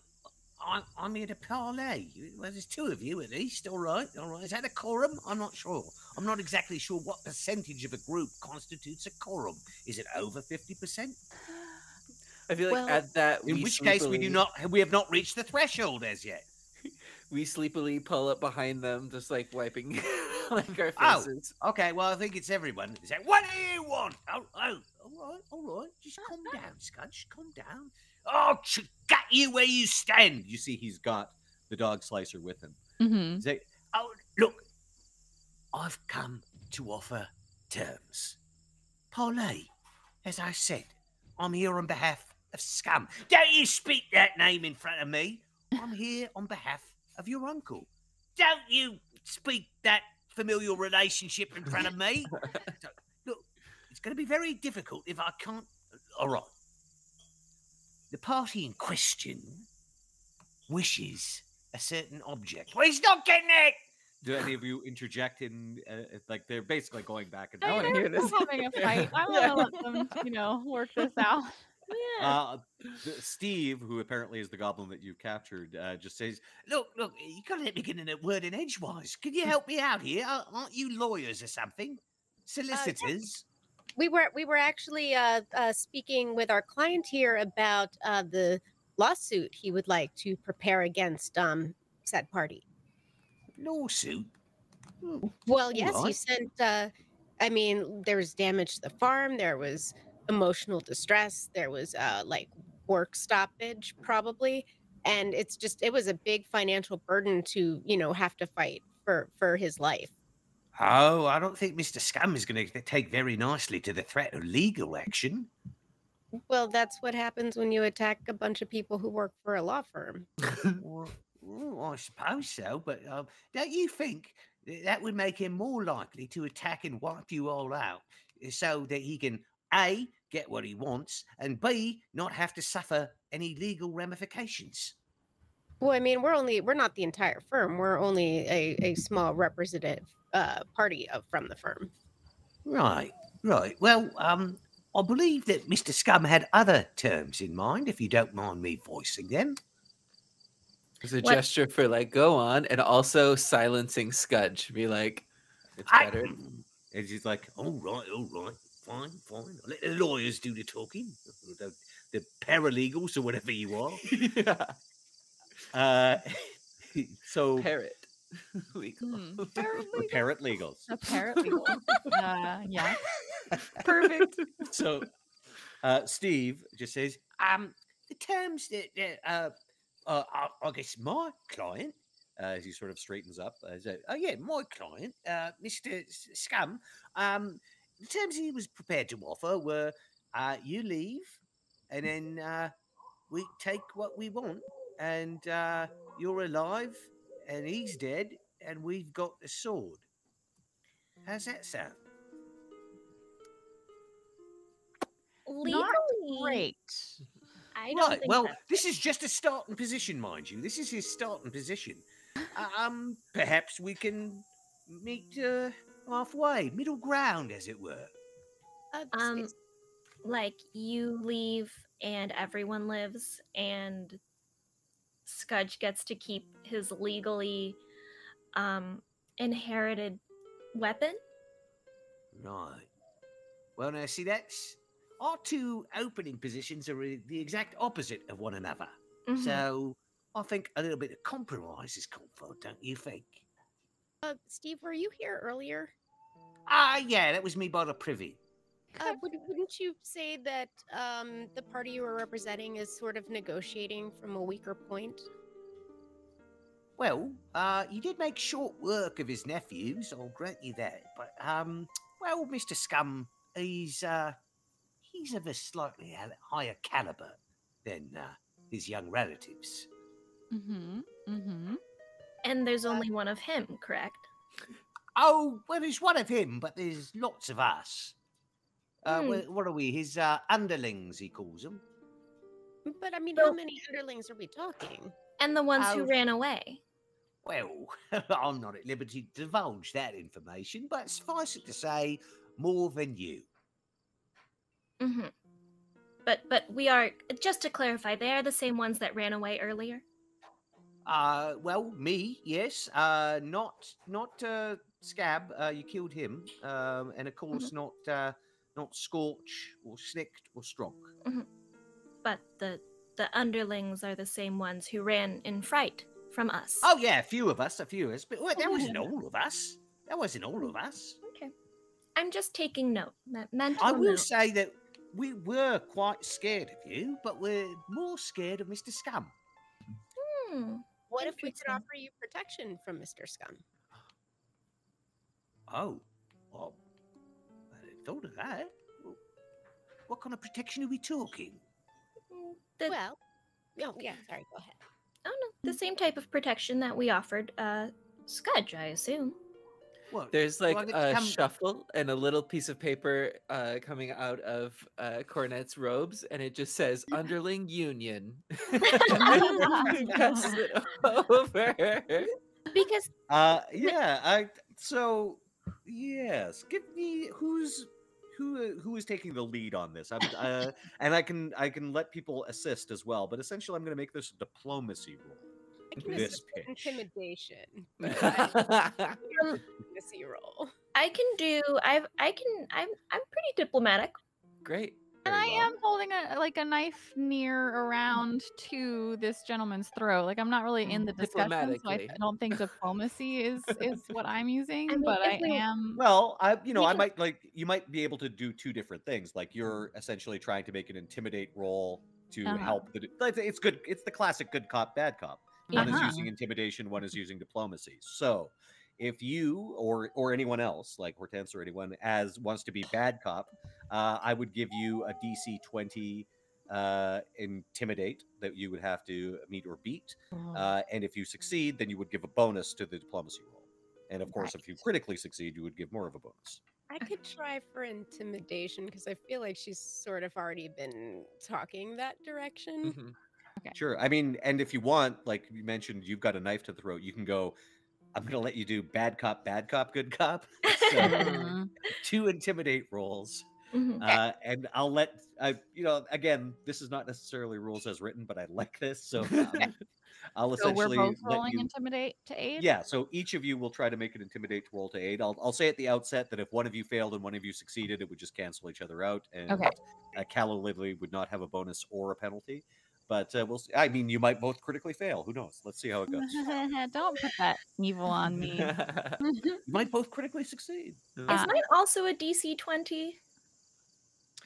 I'm, I'm here to parlay. Well, there's two of you at least. All right, all right. Is that a quorum? I'm not sure. I'm not exactly sure what percentage of a group constitutes a quorum. Is it over 50%? (sighs) (laughs) I feel like Well, at that, In we which case, we do not. We have not reached the threshold as yet. (laughs) We sleepily pull up behind them, just like wiping (laughs) like our Oh. Okay, well, I think it's everyone. Is that what do you want? Oh, oh, all right, all right. Just calm down, Scudge. Calm down. Oh, ch- got you where you stand. You see, he's got the dog slicer with him. mhm. He's like, Oh, look, I've come to offer terms. Parlay, as I said, I'm here on behalf of Scum. Don't you speak that name in front of me. I'm here on behalf of your uncle. Don't you speak that familial relationship in front of me. So, (laughs) look, it's going to be very difficult if I can't. All right. The party in question wishes a certain object. Well, he's not getting it. do any of you interject in? Uh, like they're basically going back and I wanna hear this. having a fight. I (laughs) Yeah. want to let them, you know, work this out. Yeah. Uh, Steve, who apparently is the goblin that you've captured, uh, just says, Look, look, you gotta let me get in a word in edgewise. Can you help me out here? Uh, Aren't you lawyers or something? Solicitors? we were we were actually uh, uh, speaking with our client here about uh, the lawsuit he would like to prepare against um, said party. Lawsuit? Well, yes, he right. sent. Uh, I mean, there was damage to the farm. There was emotional distress. There was uh, like work stoppage, probably, and it's just it was a big financial burden to you know have to fight for for his life. Oh, I don't think Mr. Scum is going to take very nicely to the threat of legal action. Well, that's what happens when you attack a bunch of people who work for a law firm. (laughs) well, I suppose so, but um, don't you think that would make him more likely to attack and wipe you all out uh, so that he can A, get what he wants, and B, not have to suffer any legal ramifications? Well, I mean, we're only we're not the entire firm. We're only a, a small representative uh, party of from the firm. Right, right. Well, um, I believe that Mr. Scum had other terms in mind, if you don't mind me voicing them. There's a What- gesture for like go on, and also silencing Scudge. Be like, it's I- better. and she's like, All right, all right, fine, fine. I'll let the lawyers do the talking, (laughs) the, the paralegals or whatever you are. (laughs) yeah. uh, (laughs) so Parrot. Legal. Hmm. the parrot legals. Apparently. uh, yeah. Perfect. So uh, Steve just says, Um, the terms that, that uh, uh, I, I guess my client, uh, as he sort of straightens up, uh, says, oh yeah, my client, uh, Mr. Scum, um, the terms he was prepared to offer were, uh, you leave, and then uh, we take what we want, and uh, you're alive, and he's dead, and we've got the sword. How's that sound? Legally, Great. I don't Right. Well, that's this is just a starting position, mind you. This is his starting position. Uh, um, perhaps we can meet uh, halfway, middle ground, as it were. Um, like you leave and everyone lives and Scudge gets to keep his legally um inherited weapon. Right. Well, now see, that's our two opening positions are the exact opposite of one another. Mhm. So I think a little bit of compromise is called for, don't you think? Uh, Steve, were you here earlier? Ah, yeah, that was me by the privy. Uh, would, wouldn't you say that um, the party you were representing is sort of negotiating from a weaker point? Well, uh, he did make short work of his nephews, I'll grant you that. But, um, well, Mr. Scum, he's, uh, he's of a slightly higher caliber than, uh, his young relatives. Mm-hmm. Mm-hmm. And there's only one of him, correct? Oh, well, there's one of him, but there's lots of us. Uh, Hmm. wha- what are we? His, uh, underlings, he calls them. But I mean, So- how many underlings are we talking? And the ones who Oh. ran away. Well, (laughs) I'm not at liberty to divulge that information, but suffice it to say, more than you. Mm-hmm. But but we are just to clarify, they are the same ones that ran away earlier. Uh, well, me, yes. Uh, not not uh, Scab. Uh, you killed him, um, and of course not uh, not Scorch or Snicked or Stronk. But the the underlings are the same ones who ran in fright from us. Oh yeah, a few of us, a few of us, but well, that wasn't all of us. That wasn't all of us. Okay. I'm just taking note. Mental I will note. say that we were quite scared of you, but we're more scared of Mister Scum. Hmm. What if we could offer you protection from Mr. Scum? Oh, well, I hadn't thought of that. What kind of protection are we talking? Mm, The, Well, oh yeah, sorry, go ahead. oh no, the same type of protection that we offered uh Scudge, I assume. What? There's like Well, a come- shuffle and a little piece of paper uh, coming out of uh, Cornette's robes, and it just says "Underling Union." (laughs) (laughs) Passes it (laughs) over. Because Uh, yeah. I so yes. Give me who's who who is taking the lead on this. I'm, uh, and I can I can let people assist as well. But essentially, I'm going to make this a diplomacy role. I This assist pitch. intimidation. (laughs) Diplomacy roll. I can do I've I can I'm I'm pretty diplomatic. Great. And I well. am holding a like a knife near around to this gentleman's throat. Like I'm not really in the discussion, so I, I don't think diplomacy is is what I'm using. I mean, but I we- am. Well, I you know I might like you might be able to do two different things. Like you're essentially trying to make an intimidate roll to Uh-huh. help the. It's good. It's the classic good cop bad cop. One is Uh-huh. using intimidation. One is using diplomacy. So. If you or or anyone else like Hortense or anyone as wants to be bad cop, uh, I would give you a DC twenty uh, intimidate that you would have to meet or beat. Uh, and if you succeed, then you would give a bonus to the diplomacy roll. And of course, if you critically succeed, you would give more of a bonus. I could try for intimidation because I feel like she's sort of already been talking that direction. Mhm. Sure. I mean, and if you want, like you mentioned, you've got a knife to the throat. You can go. I'm going to let you do bad cop, bad cop, good cop. (laughs) So Mhm. two intimidate rolls, Mhm. uh, and I'll let I. You know, again, this is not necessarily rules as written, but I like this, so (laughs) um, I'll So we're both rolling you. intimidate to aid. Yeah, so each of you will try to make an intimidate roll to aid. I'll, I'll say at the outset that if one of you failed and one of you succeeded, it would just cancel each other out, and Okay. uh, Calla Lilly would not have a bonus or a penalty. But uh, we'll. See. I mean, you might both critically fail. Who knows? Let's see how it goes. (laughs) don't put that evil on me. (laughs) (laughs) you might both critically succeed. Is Uh, mine also a DC twenty?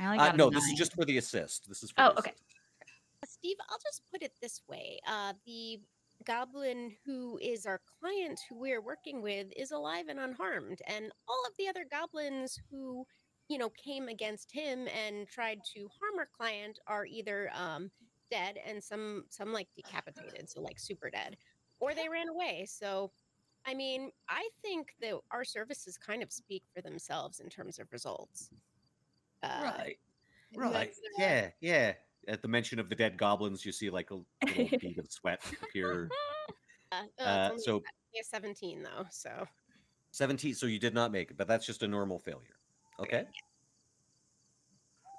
I only Uh, got a no, this is just for the assist. This is for Oh, the okay. Steve, I'll just put it this way. Uh, the goblin who is our client, who we're working with, is alive and unharmed. And all of the other goblins who, you know, came against him and tried to harm our client are either um, dead and some some like (laughs) decapitated, so like super dead, or they ran away. So I mean, I think that our services kind of speak for themselves in terms of results. Uh, Right. Right. uh, Yeah. Yeah. At the mention of the dead goblins, you see like a little (laughs) bead of sweat appear. uh, it's Uh, so a 17 though, so 17. So you did not make it, but that's just a normal failure. Okay.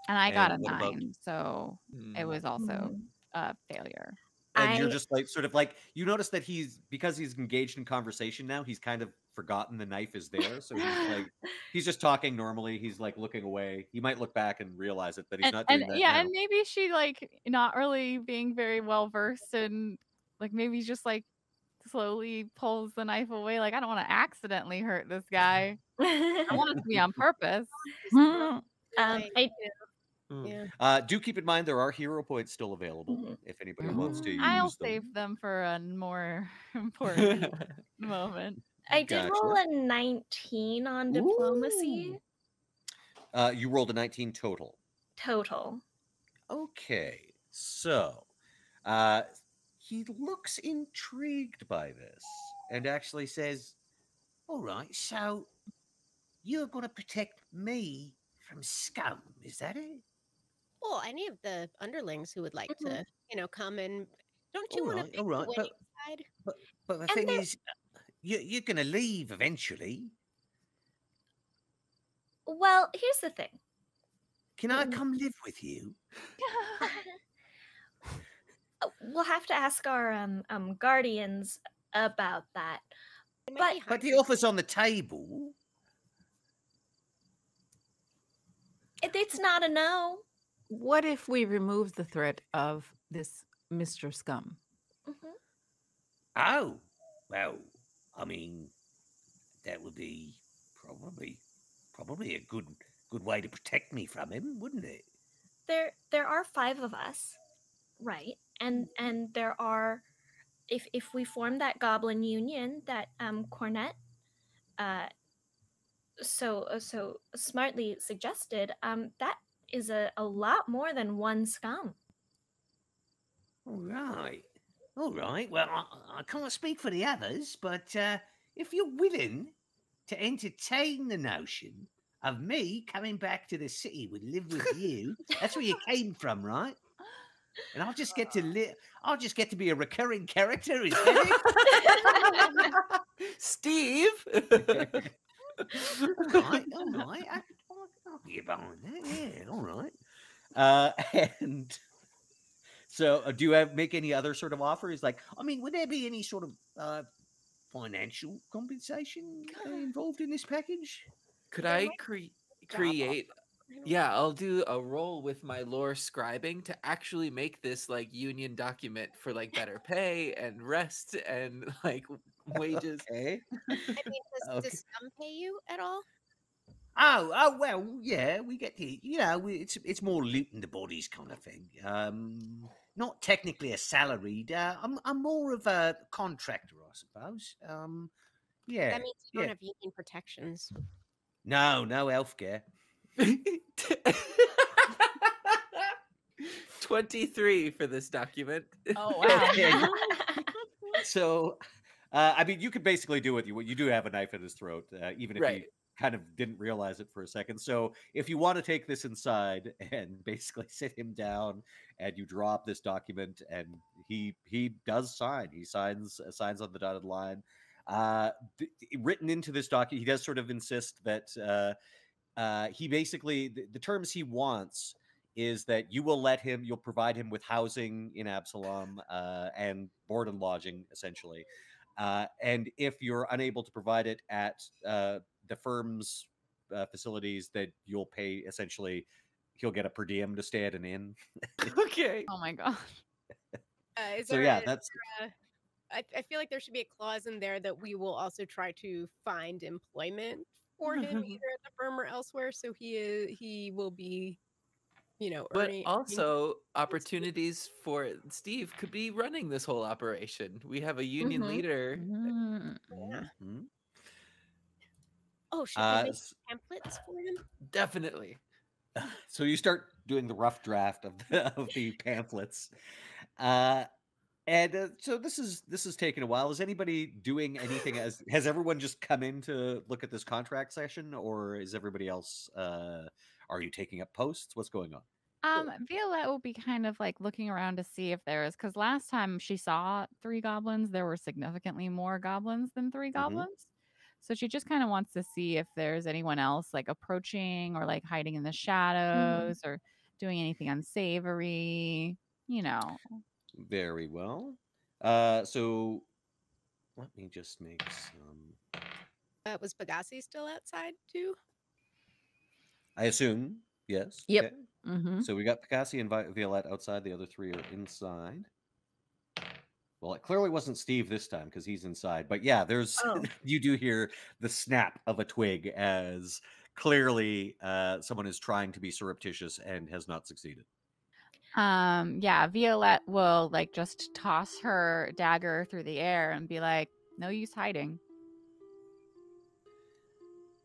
And I got a And what about- nine, so Mm. it was also Mm. a failure. and you're just like sort of like you notice that he's because he's engaged in conversation now he's kind of forgotten the knife is there so he's like (laughs) he's just talking normally he's like looking away he might look back and realize it but he's and, not doing and that yeah, now. and maybe she like not really being very well versed and like maybe just like slowly pulls the knife away. Like I don't want to accidentally hurt this (laughs) guy. I want it to be on purpose. Just (laughs) Um, Right. I Hmm. Yeah. Uh, do keep in mind there are hero points still available Mhm. if anybody wants to use I'll them. save them for a more (laughs) important (laughs) moment. I did roll a 19 on diplomacy Uh, you rolled a 19 total. total. Okay, so uh, he looks intrigued by this and actually says, All right, so you're going to protect me from scum, is that it? Any of the underlings who would like Mhm. to, you know, come and don't you All want right, to all right, but- side? But the And thing is, you, you're going to leave eventually. Well, here's the thing. Can I come live with you? (laughs) We'll have to ask our um, um guardians about that. But- But the offer's on the table. It, it's not a no. What if we remove the threat of this Mr. Scum? Mhm. Oh, well, I mean, that would be probably probably a good good way to protect me from him, wouldn't it? There there are five of us, right? And and there are if if we form that goblin union that um Cornette uh so uh, so smartly suggested, um that is a, a lot more than one scum. All right, all right. Well, I, I can't speak for the others, but uh, if you're willing to entertain the notion of me coming back to the city would live with (laughs) you, that's where you came from, right? And I'll just get to live. I'll just get to be a recurring character, is that it? Steve. (laughs) all right, all right. I, I'll, I'll get behind that. Yeah, all right. uh, (laughs) and so uh, do you have make any other sort of offer? He's like, I mean, would there be any sort of uh, financial compensation uh, involved in this package? Could I might cre- create? Yeah, I'll do a roll with my lore scribing to actually make this like union document for like better pay and rest and (laughs) like (laughs) wages. okay. I mean, does, Okay. does Scum pay you at all? Oh, oh well, yeah, we get the, you know, we, it's it's more looting the bodies kind of thing. Um, not technically a salaried. Uh, I'm I'm more of a contractor, I suppose. Um, yeah. That means you don't have union protections. No, no healthcare. (laughs) 23 for this document. Oh (laughs) wow. Yeah, (laughs) So, uh, I mean, you could basically do what you what you do have a knife in his throat, uh, even if you Right. Kind of didn't realize it for a second. So, if you want to take this inside (laughs) and basically sit him down, and you drop this document, and he he does sign, he signs uh, signs on the dotted line. Uh, written into this document, he does sort of insist that uh, uh, he basically the, the terms he wants is that you will let him, you'll provide him with housing in Absalom uh, and board and lodging, essentially. Uh, and if you're unable to provide it at uh, the firm's uh, facilities, that you'll pay essentially, he'll get a per diem to stay at an inn. (laughs) okay. Oh my god. Uh, is So there yeah, a- that's I, I feel like there should be a clause in there that we will also try to find employment for him either at the firm or elsewhere. So he is, he will be, you know, But earning. also opportunities for Steve could be running this whole operation. We have a union Mhm. leader. Mm. Mhm. Oh, should Uh, we make s- pamphlets for him? Definitely. (laughs) so you start doing the rough draft of the, (laughs) of the pamphlets uh and uh, so this is this is taking a while is anybody doing anything (laughs) as has everyone just come in to look at this contract session or is everybody else uh are you taking up posts what's going on Um, Violette will be kind of like looking around to see if there is because last time she saw three goblins, there were significantly more goblins than 3 Mhm. goblins. So she just kind of wants to see if there's anyone else like approaching or like hiding in the shadows or doing anything unsavory, you know. very well uh so let me just make some Uh, was Pegasi still outside too? i assume yes Yep. okay. Mm-hmm. So we got Pegasi and Vi- Violette outside. The other three are inside. Well, it clearly wasn't Steve this time because he's inside. But yeah, there's Oh. (laughs) you do hear the snap of a twig as clearly uh, someone is trying to be surreptitious and has not succeeded. Um, yeah, Violette will like just toss her dagger through the air and be like, "No use hiding."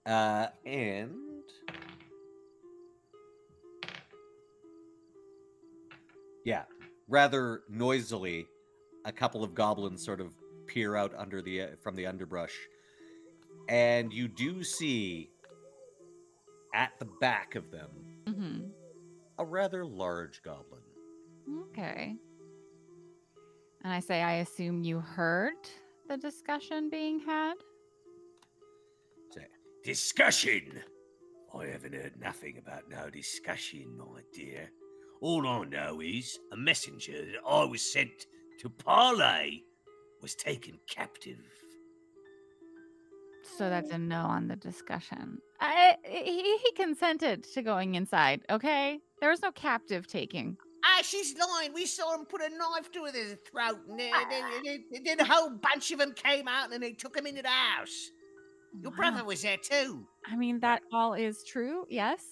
Uh, and yeah, rather noisily, a couple of goblins sort of peer out under the uh, from the underbrush, and you do see at the back of them hmm a rather large goblin. Okay. And I say, I assume you heard the discussion being had. Say, discussion. I haven't heard nothing about no discussion, my dear. All I know is a messenger that I was sent to parlay was taken captive. So that's a no on the discussion. I, he, he consented to going inside. Okay, there was no captive taking. Ah, she's lying. We saw him put a knife to his throat, and then, then, then a whole bunch of them came out and they took him into the house. Your Wow. brother was there too. I mean, that all is true, yes,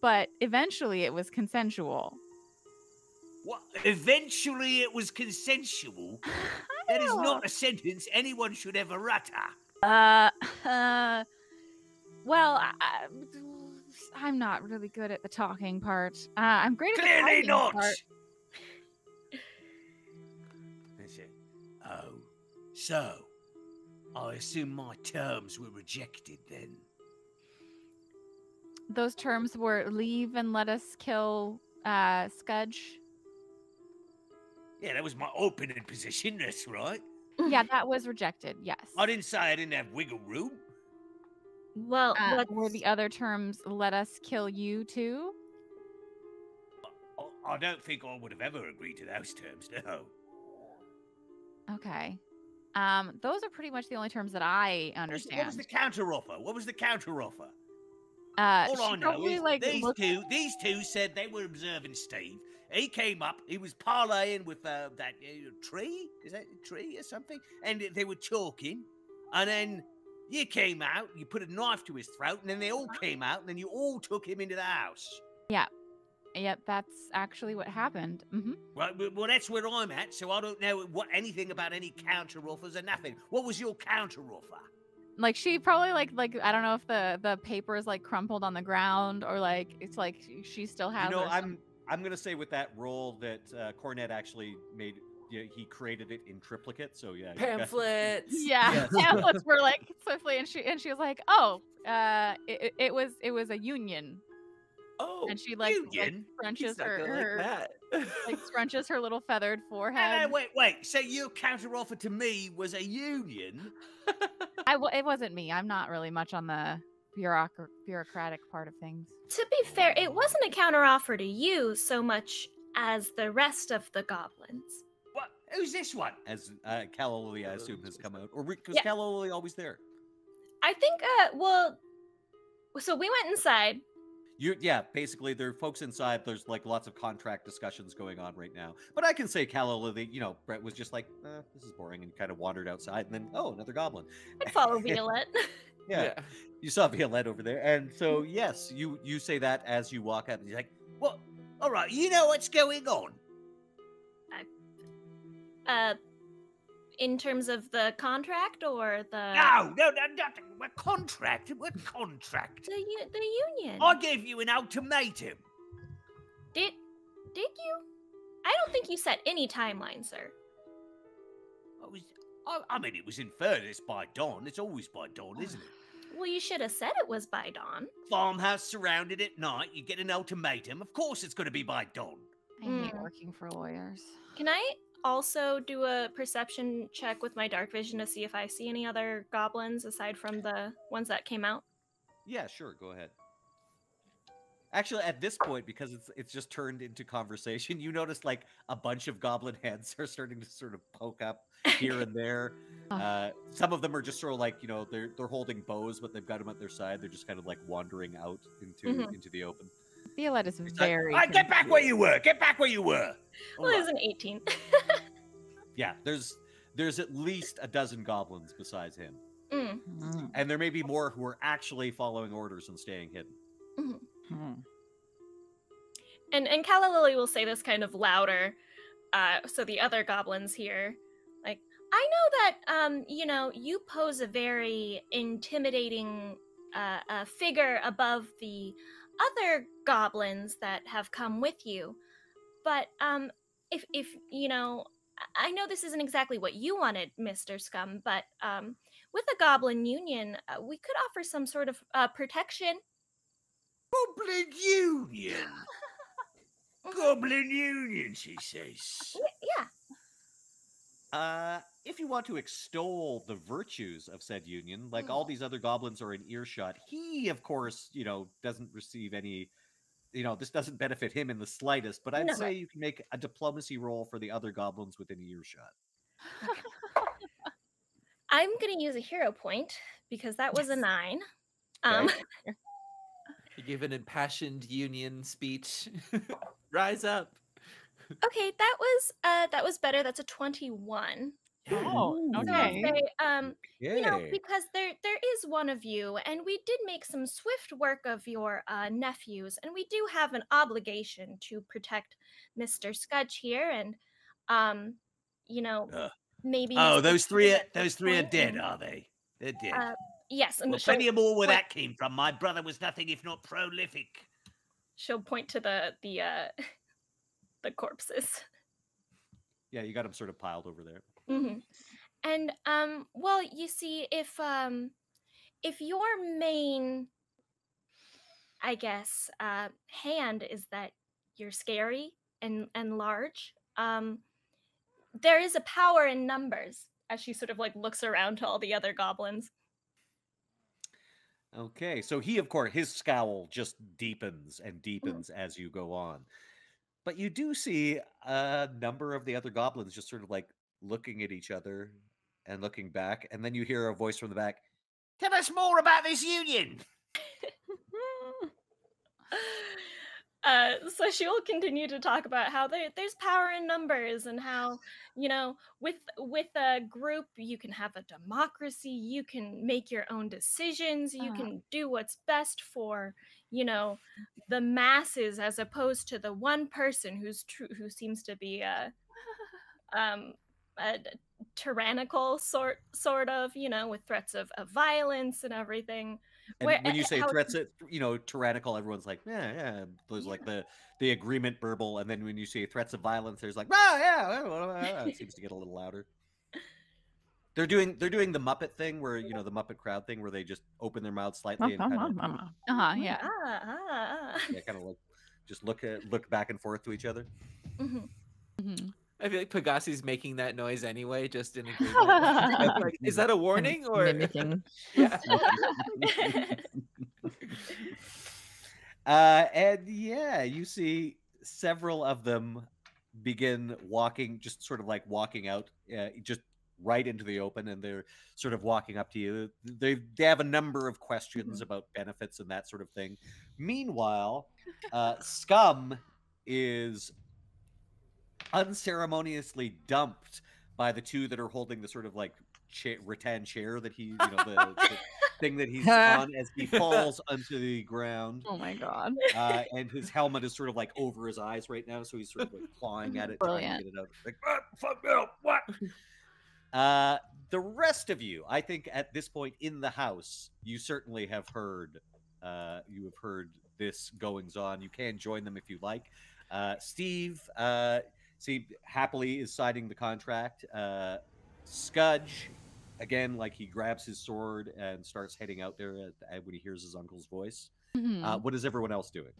but eventually it was consensual. What? Eventually, it was consensual. (laughs) That is don't- a sentence anyone should ever utter. Uh, uh (laughs) well, I, I'm not really good at the talking part. Uh, I'm great at the Clearly not. part. Oh, so I assume my terms were rejected then. Those terms were leave and let us kill uh Scudge. Yeah, that was my opening position. That's right. Yeah, that was rejected. Yes. I didn't say I didn't have wiggle room. Well, Uh, what's, were the other terms let us kill you too? I- I don't think I would have ever agreed to those terms. No. Okay. Um, those are pretty much the only terms that I understand. what was the counteroffer? What was the counteroffer? uh, All she I know probably, is like these looked- two. These two said they were observing Steve. He came up. He was parlaying with uh, that uh, tree. Is that a tree or something? And they were talking. And then you came out. You put a knife to his throat. And then they all came out. And then you all took him into the house. Yeah. Yep, that's actually what happened. Mm-hmm. Well, well, that's where I'm at. So I don't know what anything about any counter offers or nothing. What was your counter offer? Like she probably like like I don't know if the the paper is like crumpled on the ground or like it's like she- still has. You know, it or some- I'm I'm gonna say with that roll that uh, Cornette actually made. Yeah, he created it in triplicate. So yeah, you got- Pamphlets. Yeah, (laughs) Yes. pamphlets were like swiftly, and she and she was like, "Oh, uh, it, it- it was it was a union," Oh, and she like, like scrunches her, gonna her like (laughs) like scrunches her little feathered forehead. no, wait, wait. So your counteroffer to me was a union? I w- it wasn't me. I'm not really much on the bureaucr- bureaucratic part of things. to be fair, it wasn't a counteroffer to you so much as the rest of the goblins. What? Who's this one? as uh, Calla I assume, has come out, or because Yeah. Calla Lilly always there. I think, uh, well, so we went inside. You, yeah, basically, there are folks inside. There's like lots of contract discussions going on right now. But I can say Calla Lilly, you know, Brett was just like, eh, this is boring, and kind of wandered outside, and then oh, another goblin. I'd follow (laughs) Violette. (laughs) Yeah, you saw Violette over there, and so yes, you you say that as you walk up, and you're like, Well, All right, you know what's going on. uh, in terms of the contract or the No, no, no, not what contract. What contract? the the union? I gave you an ultimatum. Did did you? I don't think you set any timeline, sir. I. I, I mean, it was inferred it's by dawn. It's always by dawn, isn't it? (sighs) Well, you should have said it was by dawn. Farmhouse surrounded at night. You get an ultimatum. Of course, it's going to be by dawn. I hate Mm. working for lawyers. Can I also do a perception check with my dark vision to see if I see any other goblins aside from the ones that came out? yeah, sure, go ahead. Actually, at this point, because it's it's just turned into conversation, you notice like a bunch of goblin heads (laughs) are starting to sort of poke up here and there. (laughs) Oh. Uh, some of them are just sort of like you know they're they're holding bows, but they've got them at their side. They're just kind of like wandering out into Mhm. into the open. Violette is like, very. All right, get back where you were. Get back where you were. All Well, it was an 18. (laughs) Yeah, there's there's at least a dozen goblins besides him. Mm. Mm, And there may be more who are actually following orders and staying hidden. mm. And and Calla Lilly will say this kind of louder, uh, so the other goblins hear. Like, I know that um, you know, you pose a very intimidating uh, uh, figure above the other goblins that have come with you, but um, if if you know, I know this isn't exactly what you wanted, Mister Scum, but um, with the Goblin Union, uh, we could offer some sort of uh, protection. Goblin Union. (laughs) Goblin Union, she says. Yeah. Uh, if you want to extol the virtues of said union, like all these other goblins are in earshot, he, of course, you know, doesn't receive any. You know, this doesn't benefit him in the slightest. But I'd No. say you can make a diplomacy roll for the other goblins within earshot. (laughs) I'm gonna use a hero point because that was a nine. Um, Okay. (laughs) You give an impassioned union speech. (laughs) Rise up. okay, that was uh that was better. That's a twenty-one. Oh, So I'll okay. say, um, you know, because there there is one of you, and we did make some swift work of your uh, nephews, and we do have an obligation to protect Mister Scudge here, and um, you know, Uh, maybe. Oh, Mr. those three, are, Scudge at this those three are dead, are they? They're dead. Uh, yes, and well, she'll, plenty of more where point- that came from. My brother was nothing if not prolific. she'll point to the the uh, (laughs) the corpses. Yeah, you got them sort of piled over there. hmm And um, well, you see, if um, if your main, I guess, uh, hand is that you're scary and and large, um, there is a power in numbers. As she sort of like looks around to all the other goblins. Okay, so he, of course, his scowl just deepens and mm-hmm. deepens as you go on. But you do see a number of the other goblins just sort of like looking at each other and looking back. And then you hear a voice from the back. Tell us more about this union. (laughs) (laughs) (laughs) Uh, so she will continue to talk about how there, there's power in numbers and how you know with with a group you can have a democracy you can make your own decisions you Uh-huh. can do what's best for you know the masses as opposed to the one person who's true who seems to be a (laughs) um a tyrannical sort sort of you know with threats of, of violence and everything And Where- when you uh, say how- threats, it, you know, tyrannical, everyone's like, yeah, yeah. There's like the the agreement burble, and then when you say threats of violence, there's like, oh yeah, well, well, well," it seems to get a little louder. They're doing they're doing the Muppet thing where you know the Muppet crowd thing where they just open their mouths slightly and kind of (laughs) Uh huh. Yeah. ah, ah, ah. yeah, kind of like just look at look back and forth to each other. Mm-hmm. Mhm. I feel like Pegasi's making that noise anyway, just in agreement. (laughs) like, is that a warning or mimicking. (laughs) (laughs) yeah? Uh, and yeah, you see several of them begin walking, just sort of like walking out, uh, just right into the open, and they're sort of walking up to you. They they have a number of questions about benefits and that sort of thing. Meanwhile, uh, Scum is unceremoniously dumped by the two that are holding the sort of like cha- rattan chair that he, you know, the, (laughs) the thing that he's (laughs) on as he falls onto the ground Oh my god. uh, and his helmet is sort of like over his eyes right now, so he's sort of like clawing at (laughs) it, trying Brilliant. to get it out. Like, "Ah, fuck up, what? Uh, the rest of you, I think, at this point in the house, you certainly have heard. Uh, you have heard this goings on. You can join them if you like. Uh, Steve, uh, see, happily is signing the contract. Uh, Scudge, again, like he grabs his sword and starts heading out there at, when he hears his uncle's voice. Mhm. Uh, what is everyone else doing?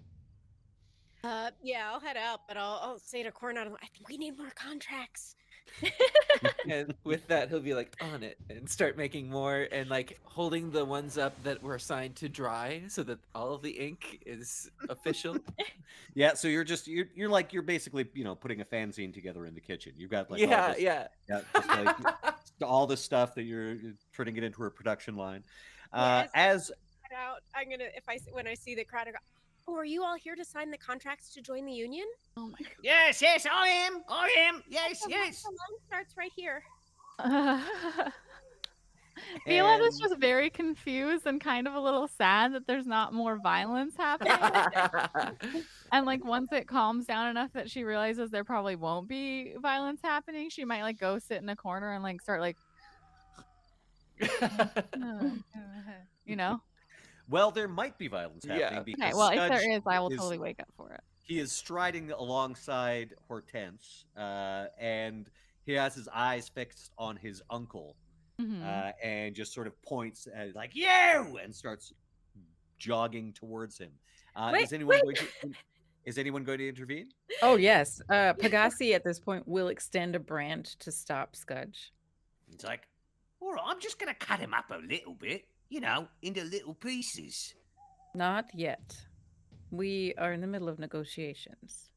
Uh, yeah, I'll head out, but I'll, I'll say to Coronado, I think we need more contracts. And with that, he'll be like on it and start making more and like holding the ones up that were assigned to dry so that all of the ink is official. (laughs) Yeah, so you're just you're you're like you're basically you know putting a fanzine together in the kitchen. You've got like all yeah, this- yeah. yeah, just like (laughs) all this stuff that you're, you're turning it into a production line. Uh, as Head out. I'm gonna if I s- when I see the crowd, I go, "Oh, are you all here to sign the contracts to join the union?" Oh my god. Yes, yes, I am. I am. Yes, The yes. The line starts right here. god. Violette is And- just very confused and kind of a little sad that there's not more violence happening. (laughs) and like once it calms down enough that she realizes there probably won't be violence happening, she might like go sit in a corner and like start like (laughs) (laughs) you know. Well, there might be violence happening Okay, because Okay, well if Scudge there is, I will is- totally wake up for it. he is striding alongside Hortense, uh, and he has his eyes fixed on his uncle, Mhm. uh, and just sort of points at like you and starts jogging towards him. Uh, Wait, is anyone wait. going to? Is anyone going to intervene? Oh yes, uh, Pegasi at this point will extend a branch to stop Scudge. It's like, all right, I'm just going to cut him up a little bit, you know, into little pieces. Not yet. We are in the middle of negotiations.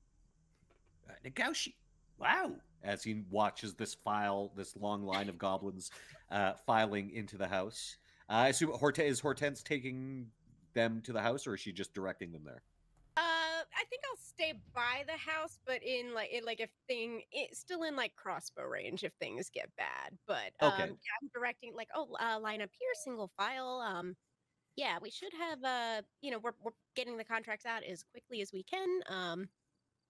Uh, negotiate. Wow. As he watches this file, this long line of goblins uh, filing into the house. Uh, I assume Horte- is Hortense taking them to the house, or is she just directing them there? I think I'll stay by the house, but in like, it, like if thing, it's still in like crossbow range if things get bad. But um, Okay. yeah, I'm directing like, oh, uh, line up here, single file. Um, yeah, we should have. Uh, you know, we're we're getting the contracts out as quickly as we can. Um,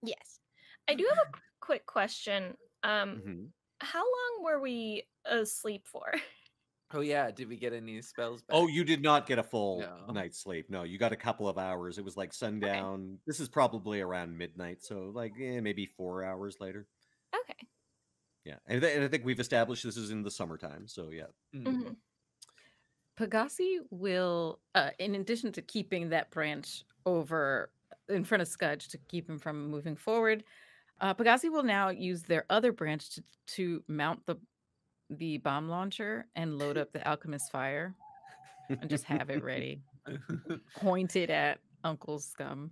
yes. I do have a (clears throat) quick question. Um, Mhm. how long were we asleep for? (laughs) oh yeah, did we get any spells back? Oh, you did not get a full No. night's sleep. No, you got a couple of hours. It was like sundown. This is probably around midnight, so like eh, maybe four hours later. Okay. Yeah, and, th- and I think we've established this is in the summertime. So yeah, Mm. Mhm. Pegasi will, uh, in addition to keeping that branch over in front of Scudge to keep him from moving forward, uh, Pegasi will now use their other branch to, to mount the the bomb launcher and load up the alchemist fire and just have it (laughs) ready, pointed at Uncle Scum.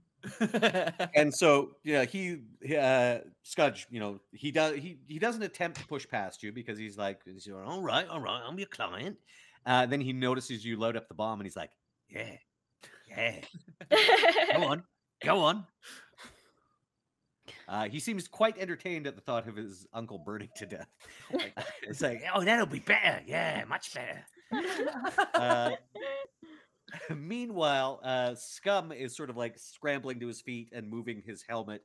and so yeah, he uh, Scudge, you know, he does he he doesn't attempt to push past you because he's like, he's going, all right, all right, I'm your client. Uh, then he notices you load up the bomb, and he's like, yeah, yeah, go (laughs) on, go on. Uh, he seems quite entertained at the thought of his uncle burning to death. (laughs) Like, it's like, Oh, that'll be better. Yeah, much better. uh, (laughs) meanwhile, uh, Scum is sort of like scrambling to his feet and moving his helmet,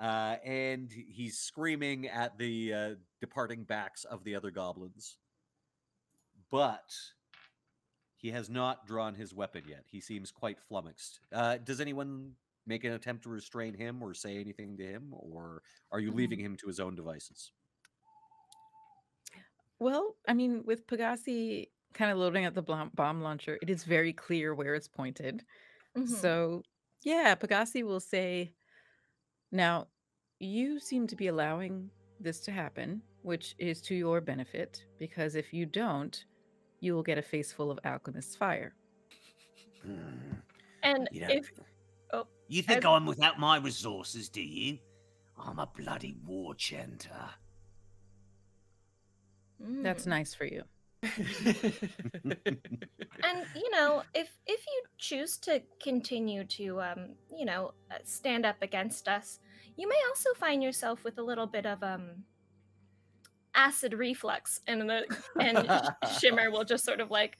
uh, and he's screaming at the uh, departing backs of the other goblins. But he has not drawn his weapon yet. He seems quite flummoxed. Uh, does anyone make an attempt to restrain him or say anything to him, or are you leaving him to his own devices? Well, I mean, with Pegasi kind of loading up the bomb launcher, it is very clear where it's pointed. Mhm. So, yeah, Pegasi will say, Now, you seem to be allowing this to happen, which is to your benefit, because if you don't, you will get a face full of alchemist's fire. Hmm. and You if you think I've- I'm without my resources, do you? I'm a bloody war chanter. That's Mm. nice for you. (laughs) and you know if if you choose to continue to um you know uh, stand up against us you may also find yourself with a little bit of um acid reflux and the and Sh- (laughs) shimmer will just sort of like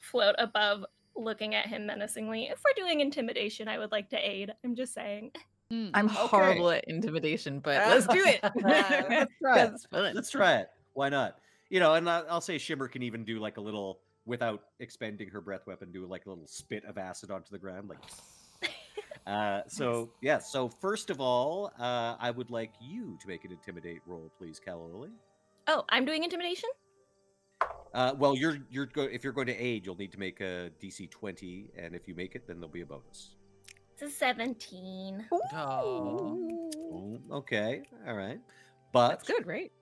float above looking at him menacingly if we're doing intimidation i would like to aid i'm just saying Mm. I'm Okay. horrible at intimidation, but let's do it. (laughs) Let's (laughs) try it. Let's try it. Why not? You know, and I- I'll say Shimmer can even do like a little, without expending her breath weapon, do like a little spit of acid onto the ground, like. (laughs) Uh, so yeah. So first of all, uh, I would like you to make an intimidate roll, please, Calla Lilly. oh i'm doing intimidation Uh, well, you're you're go- if you're going to aid, you'll need to make a DC 20, and if you make it, then there'll be a bonus. it's a 17 Oh. Oh, okay, all right, but That's good, right?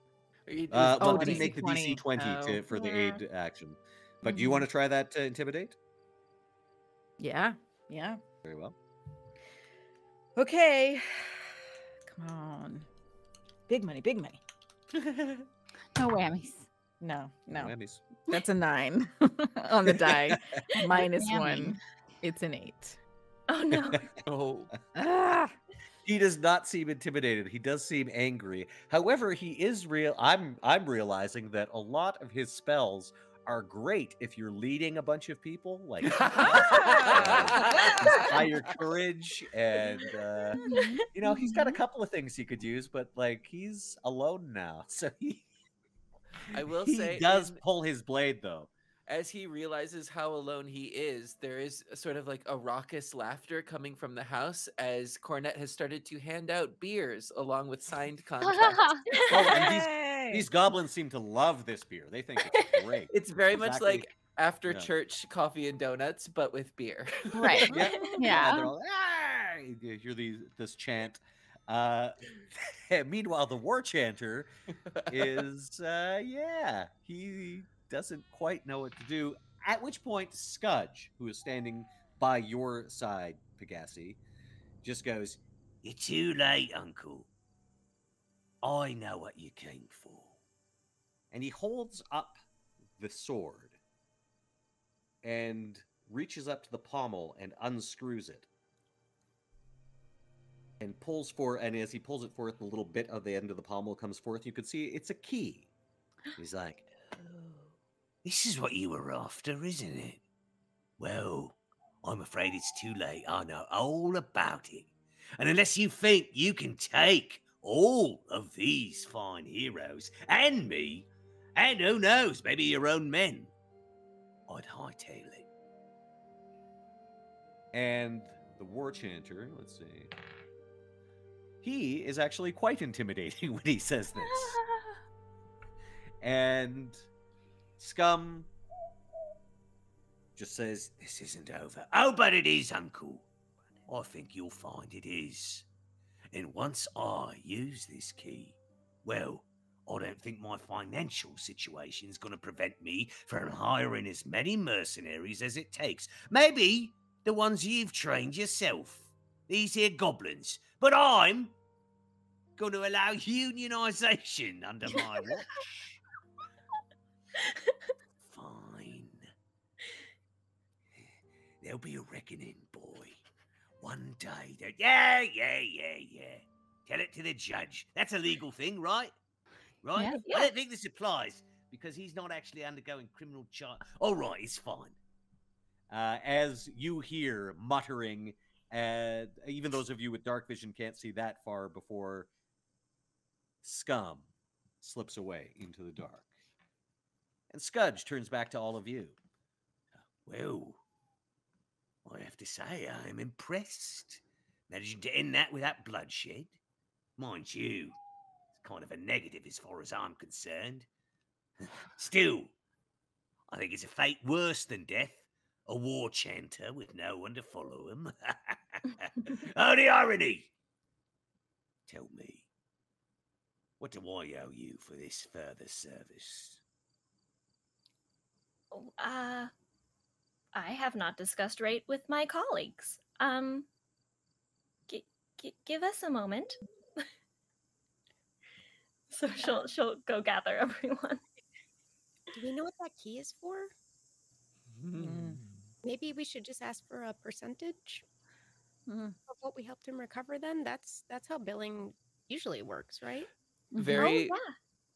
It Uh, well, Oh, it didn't make the DC 20 to, for the Yeah. aid action. But do you want to try that to intimidate? Yeah, yeah. Very well. Okay. (sighs) Come on. Big money, big money. (laughs) No whammies. No, no. Whammies. That's a nine (laughs) on the die. (laughs) Minus Whammy. one. It's an eight. oh no (laughs) Oh. Ah, He does not seem intimidated. He does seem angry. However, he is real. I'm I'm realizing that a lot of his spells are great if you're leading a bunch of people, like higher your courage, and uh, you know he's got a couple of things he could use, but like he's alone now, so he I (laughs) will say he say does in- pull his blade though. as he realizes how alone he is, there is a sort of like a raucous laughter coming from the house as Cornette has started to hand out beers along with signed (laughs) contracts. Oh, and These goblins seem to love this beer. They think it's (laughs) great. It's very much Exactly. like after yeah. church coffee and donuts, but with beer. Right. yeah, Yeah. they're all, "Ah!" You hear these this chant. Uh, (laughs) meanwhile, the war chanter is uh, yeah, he doesn't quite know what to do. At which point, Scudge, who is standing by your side, Pegasi, just goes, You're too late, Uncle. I know what you came for. and he holds up the sword and reaches up to the pommel and unscrews it and pulls for and as he pulls it forth the little bit of the end of the pommel comes forth you can see it's a key (gasps) He's like, oh. This is what you were after, isn't it? Well, I'm afraid it's too late. I know all about it. And unless you think you can take all of these fine heroes and me, and who knows, maybe your own men, I'd hightail it. and the war chanter let's see he is actually quite intimidating (laughs) when he says this (laughs) and scum just says This isn't over. Oh, but it is, Uncle. I think you'll find it is. And once I use this key, well, I don't think my financial situation's going to prevent me from hiring as many mercenaries as it takes. Maybe the ones you've trained yourself. These here goblins. But I'm going to allow unionization under my (laughs) watch. Fine. There'll be a reckoning, boy. One day. There... Yeah, yeah, yeah, yeah. Tell it to the judge. That's a legal thing, right? Right? Yeah. I don't think this applies because he's not actually undergoing criminal charge. All right, it's fine. uh, as you hear muttering, and even those of you with dark vision can't see that far before Scum slips away into the dark. And Scudge turns back to all of you. Well, I have to say, I'm impressed. Managing to end that without bloodshed. Mind you, it's kind of a negative as far as I'm concerned. (sighs) Still, I think it's a fate worse than death. A war chanter with no one to follow him. the (laughs) irony! Tell me, what do I owe you for this further service? Oh, Uh, I have not discussed rate with my colleagues. Um, gi- gi- give us a moment. (laughs) so she'll she'll go gather (laughs) everyone. Do we know what that key is for? Maybe we should just ask for a percentage Mm. of what we helped him recover. Then that's that's how billing usually works, right? Very, Oh,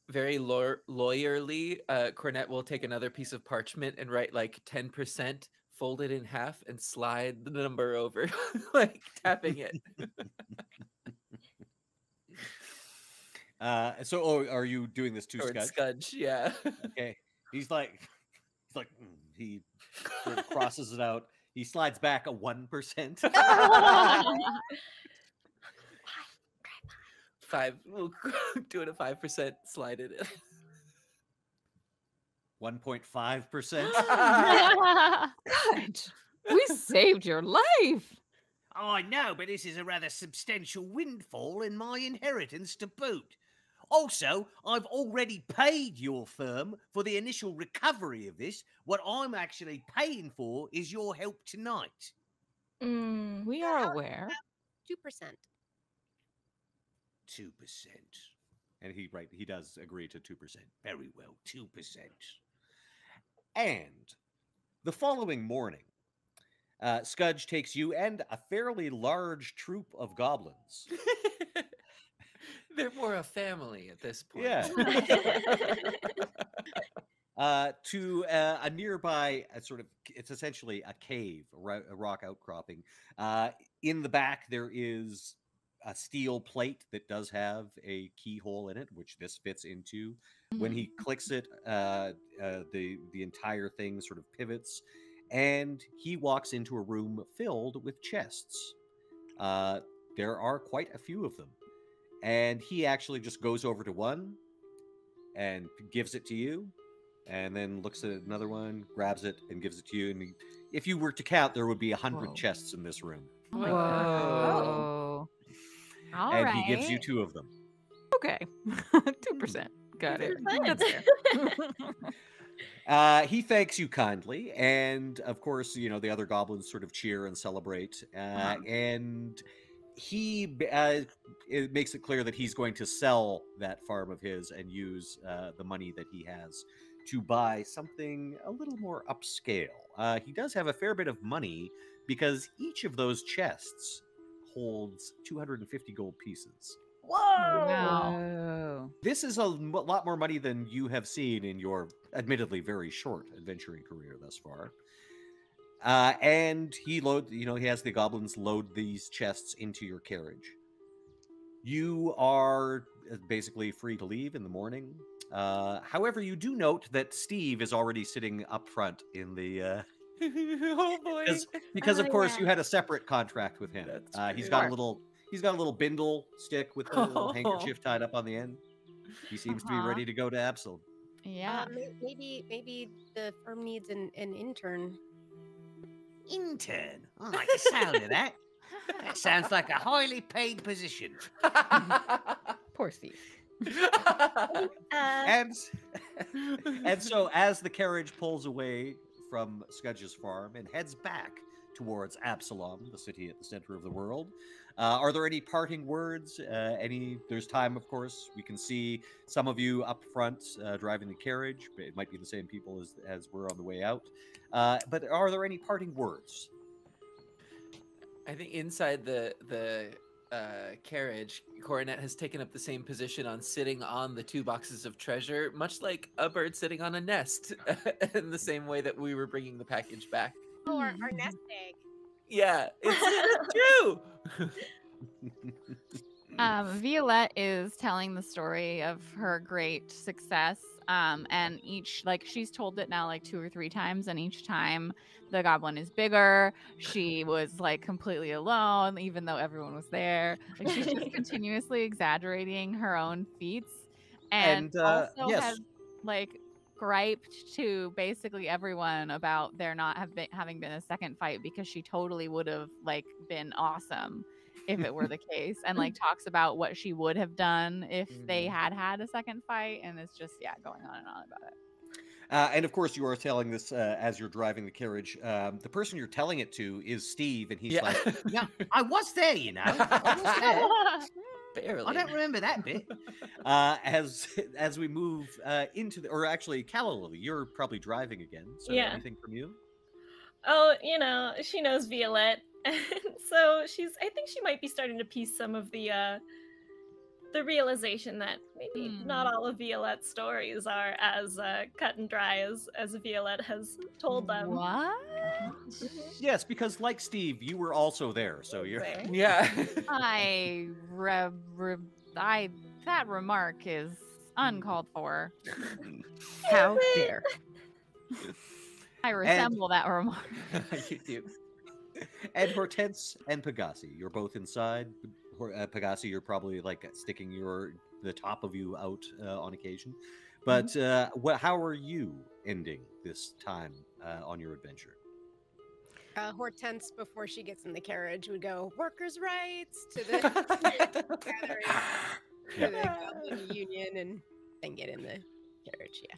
very law- lawyerly, uh, Cornette will take another piece of parchment and write like 10%, fold it in half, and slide the number over, (laughs) like tapping it. (laughs) Uh, so, oh, are you doing this to Towards Scudge? Scudge, yeah. (laughs) Okay. He's like, he's like, "Mm," he sort of crosses it out. He slides back a one percent. Five, we'll (laughs) do it at 5%, slide it in. One point five percent. (laughs) God, we saved your life. Oh, I know, but this is a rather substantial windfall in my inheritance to boot. Also, I've already paid your firm for the initial recovery of this. What I'm actually paying for is your help tonight. Mm, We are aware. Two percent. and he right, he does agree to two percent. Very well, 2%. And the following morning, uh, Scudge takes you and a fairly large troop of goblins. (laughs) They're more a family at this point. Yeah. (laughs) (laughs) uh, to uh, a nearby uh, sort of it's essentially a cave, a, a rock outcropping. Uh, in the back, there is a steel plate that does have a keyhole in it, which this fits into. When he clicks it, uh, uh, the the entire thing sort of pivots, and he walks into a room filled with chests. Uh, there are quite a few of them, and he actually just goes over to one and gives it to you, and then looks at another one, grabs it, and gives it to you. And he- if you were to count, there would be a hundred chests in this room, Oh my God. Whoa. All and right. he gives you two of them. Okay. (laughs) Two percent. Got it. That's (laughs) fair. (laughs) Uh, he thanks you kindly, and of course, you know the other goblins sort of cheer and celebrate. Uh, Uh-huh. And he uh, it makes it clear that he's going to sell that farm of his and use uh, the money that he has to buy something a little more upscale. Uh, he does have a fair bit of money because each of those chests holds 250 gold pieces. Whoa! Wow. This is a lot more money than you have seen in your admittedly very short adventuring career thus far. Uh, and he load, you know, he has the goblins load these chests into your carriage. You are uh, basically free to leave in the morning. Uh, however, you do note that Steve is already sitting up front in the. Uh, (laughs) oh boy. because, because Oh, of course yeah. you had a separate contract with him. That's Uh, he's true. got a little. He's got a little bindle stick with a little (laughs) handkerchief tied up on the end. He seems to be Uh-huh. ready to go to Absol. Yeah. Uh, may- maybe maybe the firm needs an, an intern. Intern. I like the sound of that. That sounds like a highly paid position. (laughs) Poor Steve. Uh, and and so as the carriage pulls away from Scudge's farm and heads back towards Absalom, the city at the center of the world, uh, are there any parting words? Uh, any? There's time, of course. We can see some of you up front uh, driving the carriage, but it might be the same people as as we're on the way out. Uh, but are there any parting words? I think inside the the uh, carriage, Cornette has taken up the same position on sitting on the two boxes of treasure, much like a bird sitting on a nest, (laughs) in the same way that we were bringing the package back. Oh, our, our nest egg. Yeah, it's, it's (laughs) true. (laughs) Um, Violette is telling the story of her great success. Um, and each, like, she's told it now like two or three times, and each time the goblin is bigger. She was like completely alone, even though everyone was there. Like, she's just (laughs) continuously exaggerating her own feats, and, And, uh, also yes. has like griped to basically everyone about there not have been having been a second fight because she totally would have like been awesome if it were the case and like (laughs) talks about what she would have done if they Mhm. had had a second fight and it's just yeah going on and on about it Uh, and of course, you are telling this uh, as you're driving the carriage. Um, the person you're telling it to is Steve, and he's yeah, like, (laughs) Yeah, I was there, you know. I was there. barely. (laughs) I don't remember that bit. uh, as as we move uh, into the, or actually, Calla you're probably driving again. So Yeah. anything from you? oh, you know, she knows Violette, (laughs) and so she's. I think she might be starting to piece some of the uh, the realization that maybe not Hmm. all of Violette's stories are as uh, cut and dry as as Violette has told them. what Yes, because like Steve, you were also there. So you're. There. (laughs) Yeah. i re- re- i that remark is uncalled for How (laughs) dare. i resemble that remark (laughs) you do. and Hortense and Pegasi, you're both inside. Hor- Uh, Pegasi, you're probably like sticking your the top of you out uh, on occasion. But uh, what? How are you ending this time uh, on your adventure? Uh, Hortense, before she gets in the carriage, would go workers' rights to the, gathering, (laughs) (laughs) to Yeah. the Union and then get in the carriage. Yeah.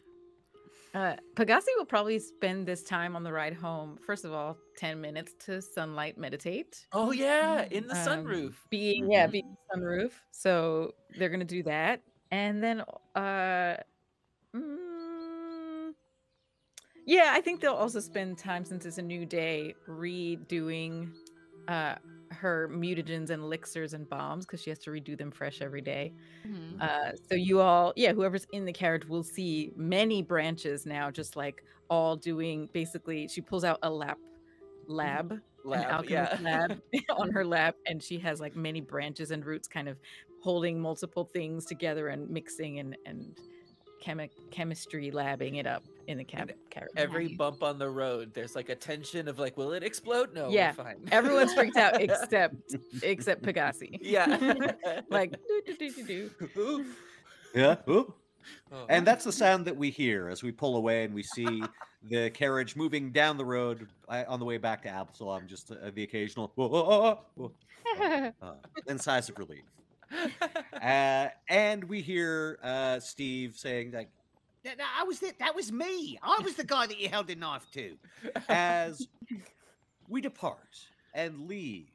Uh, Pegasi will probably spend this time on the ride home. First of all, 10 minutes to sunlight meditate. Oh yeah, in the Um, sunroof. Being, yeah, Mhm. being sunroof. So they're going to do that. And then, uh, mm, yeah, I think they'll also spend time since it's a new day redoing uh, her mutagens and elixirs and bombs because she has to redo them fresh every day. Mhm. Uh, so you all, yeah, whoever's in the carriage will see many branches now, just like all doing basically. She pulls out a lap lab, an Lab, yeah. lab (laughs) (laughs) on her lap, and she has like many branches and roots, kind of holding multiple things together and mixing and and chemi- chemistry labbing it up in the cab- carriage. Every Nice. bump on the road, there's like a tension of like, will it explode? No, we're Yeah, fine. Everyone's freaked out except (laughs) except Pegasi. yeah. (laughs) like (laughs) do, do, do, do, do. Yeah. Ooh. Oh. And that's the sound that we hear as we pull away and we see the carriage moving down the road uh, on the way back to Absalom. Just uh, the occasional whoa, whoa, whoa, whoa, uh, and sighs of relief. (laughs) Uh, and we hear uh, Steve saying like, That, that- I was the, that was me. I was the guy that you held the knife to. as we depart and leave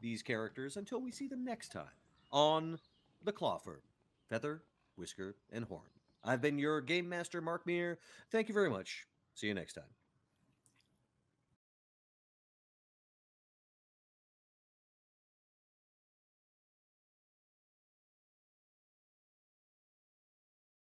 these characters until we see them next time on the Clawford, Feather, Whisker, and Horn. I've been your game master, Mark Meer. Thank you very much. See you next time.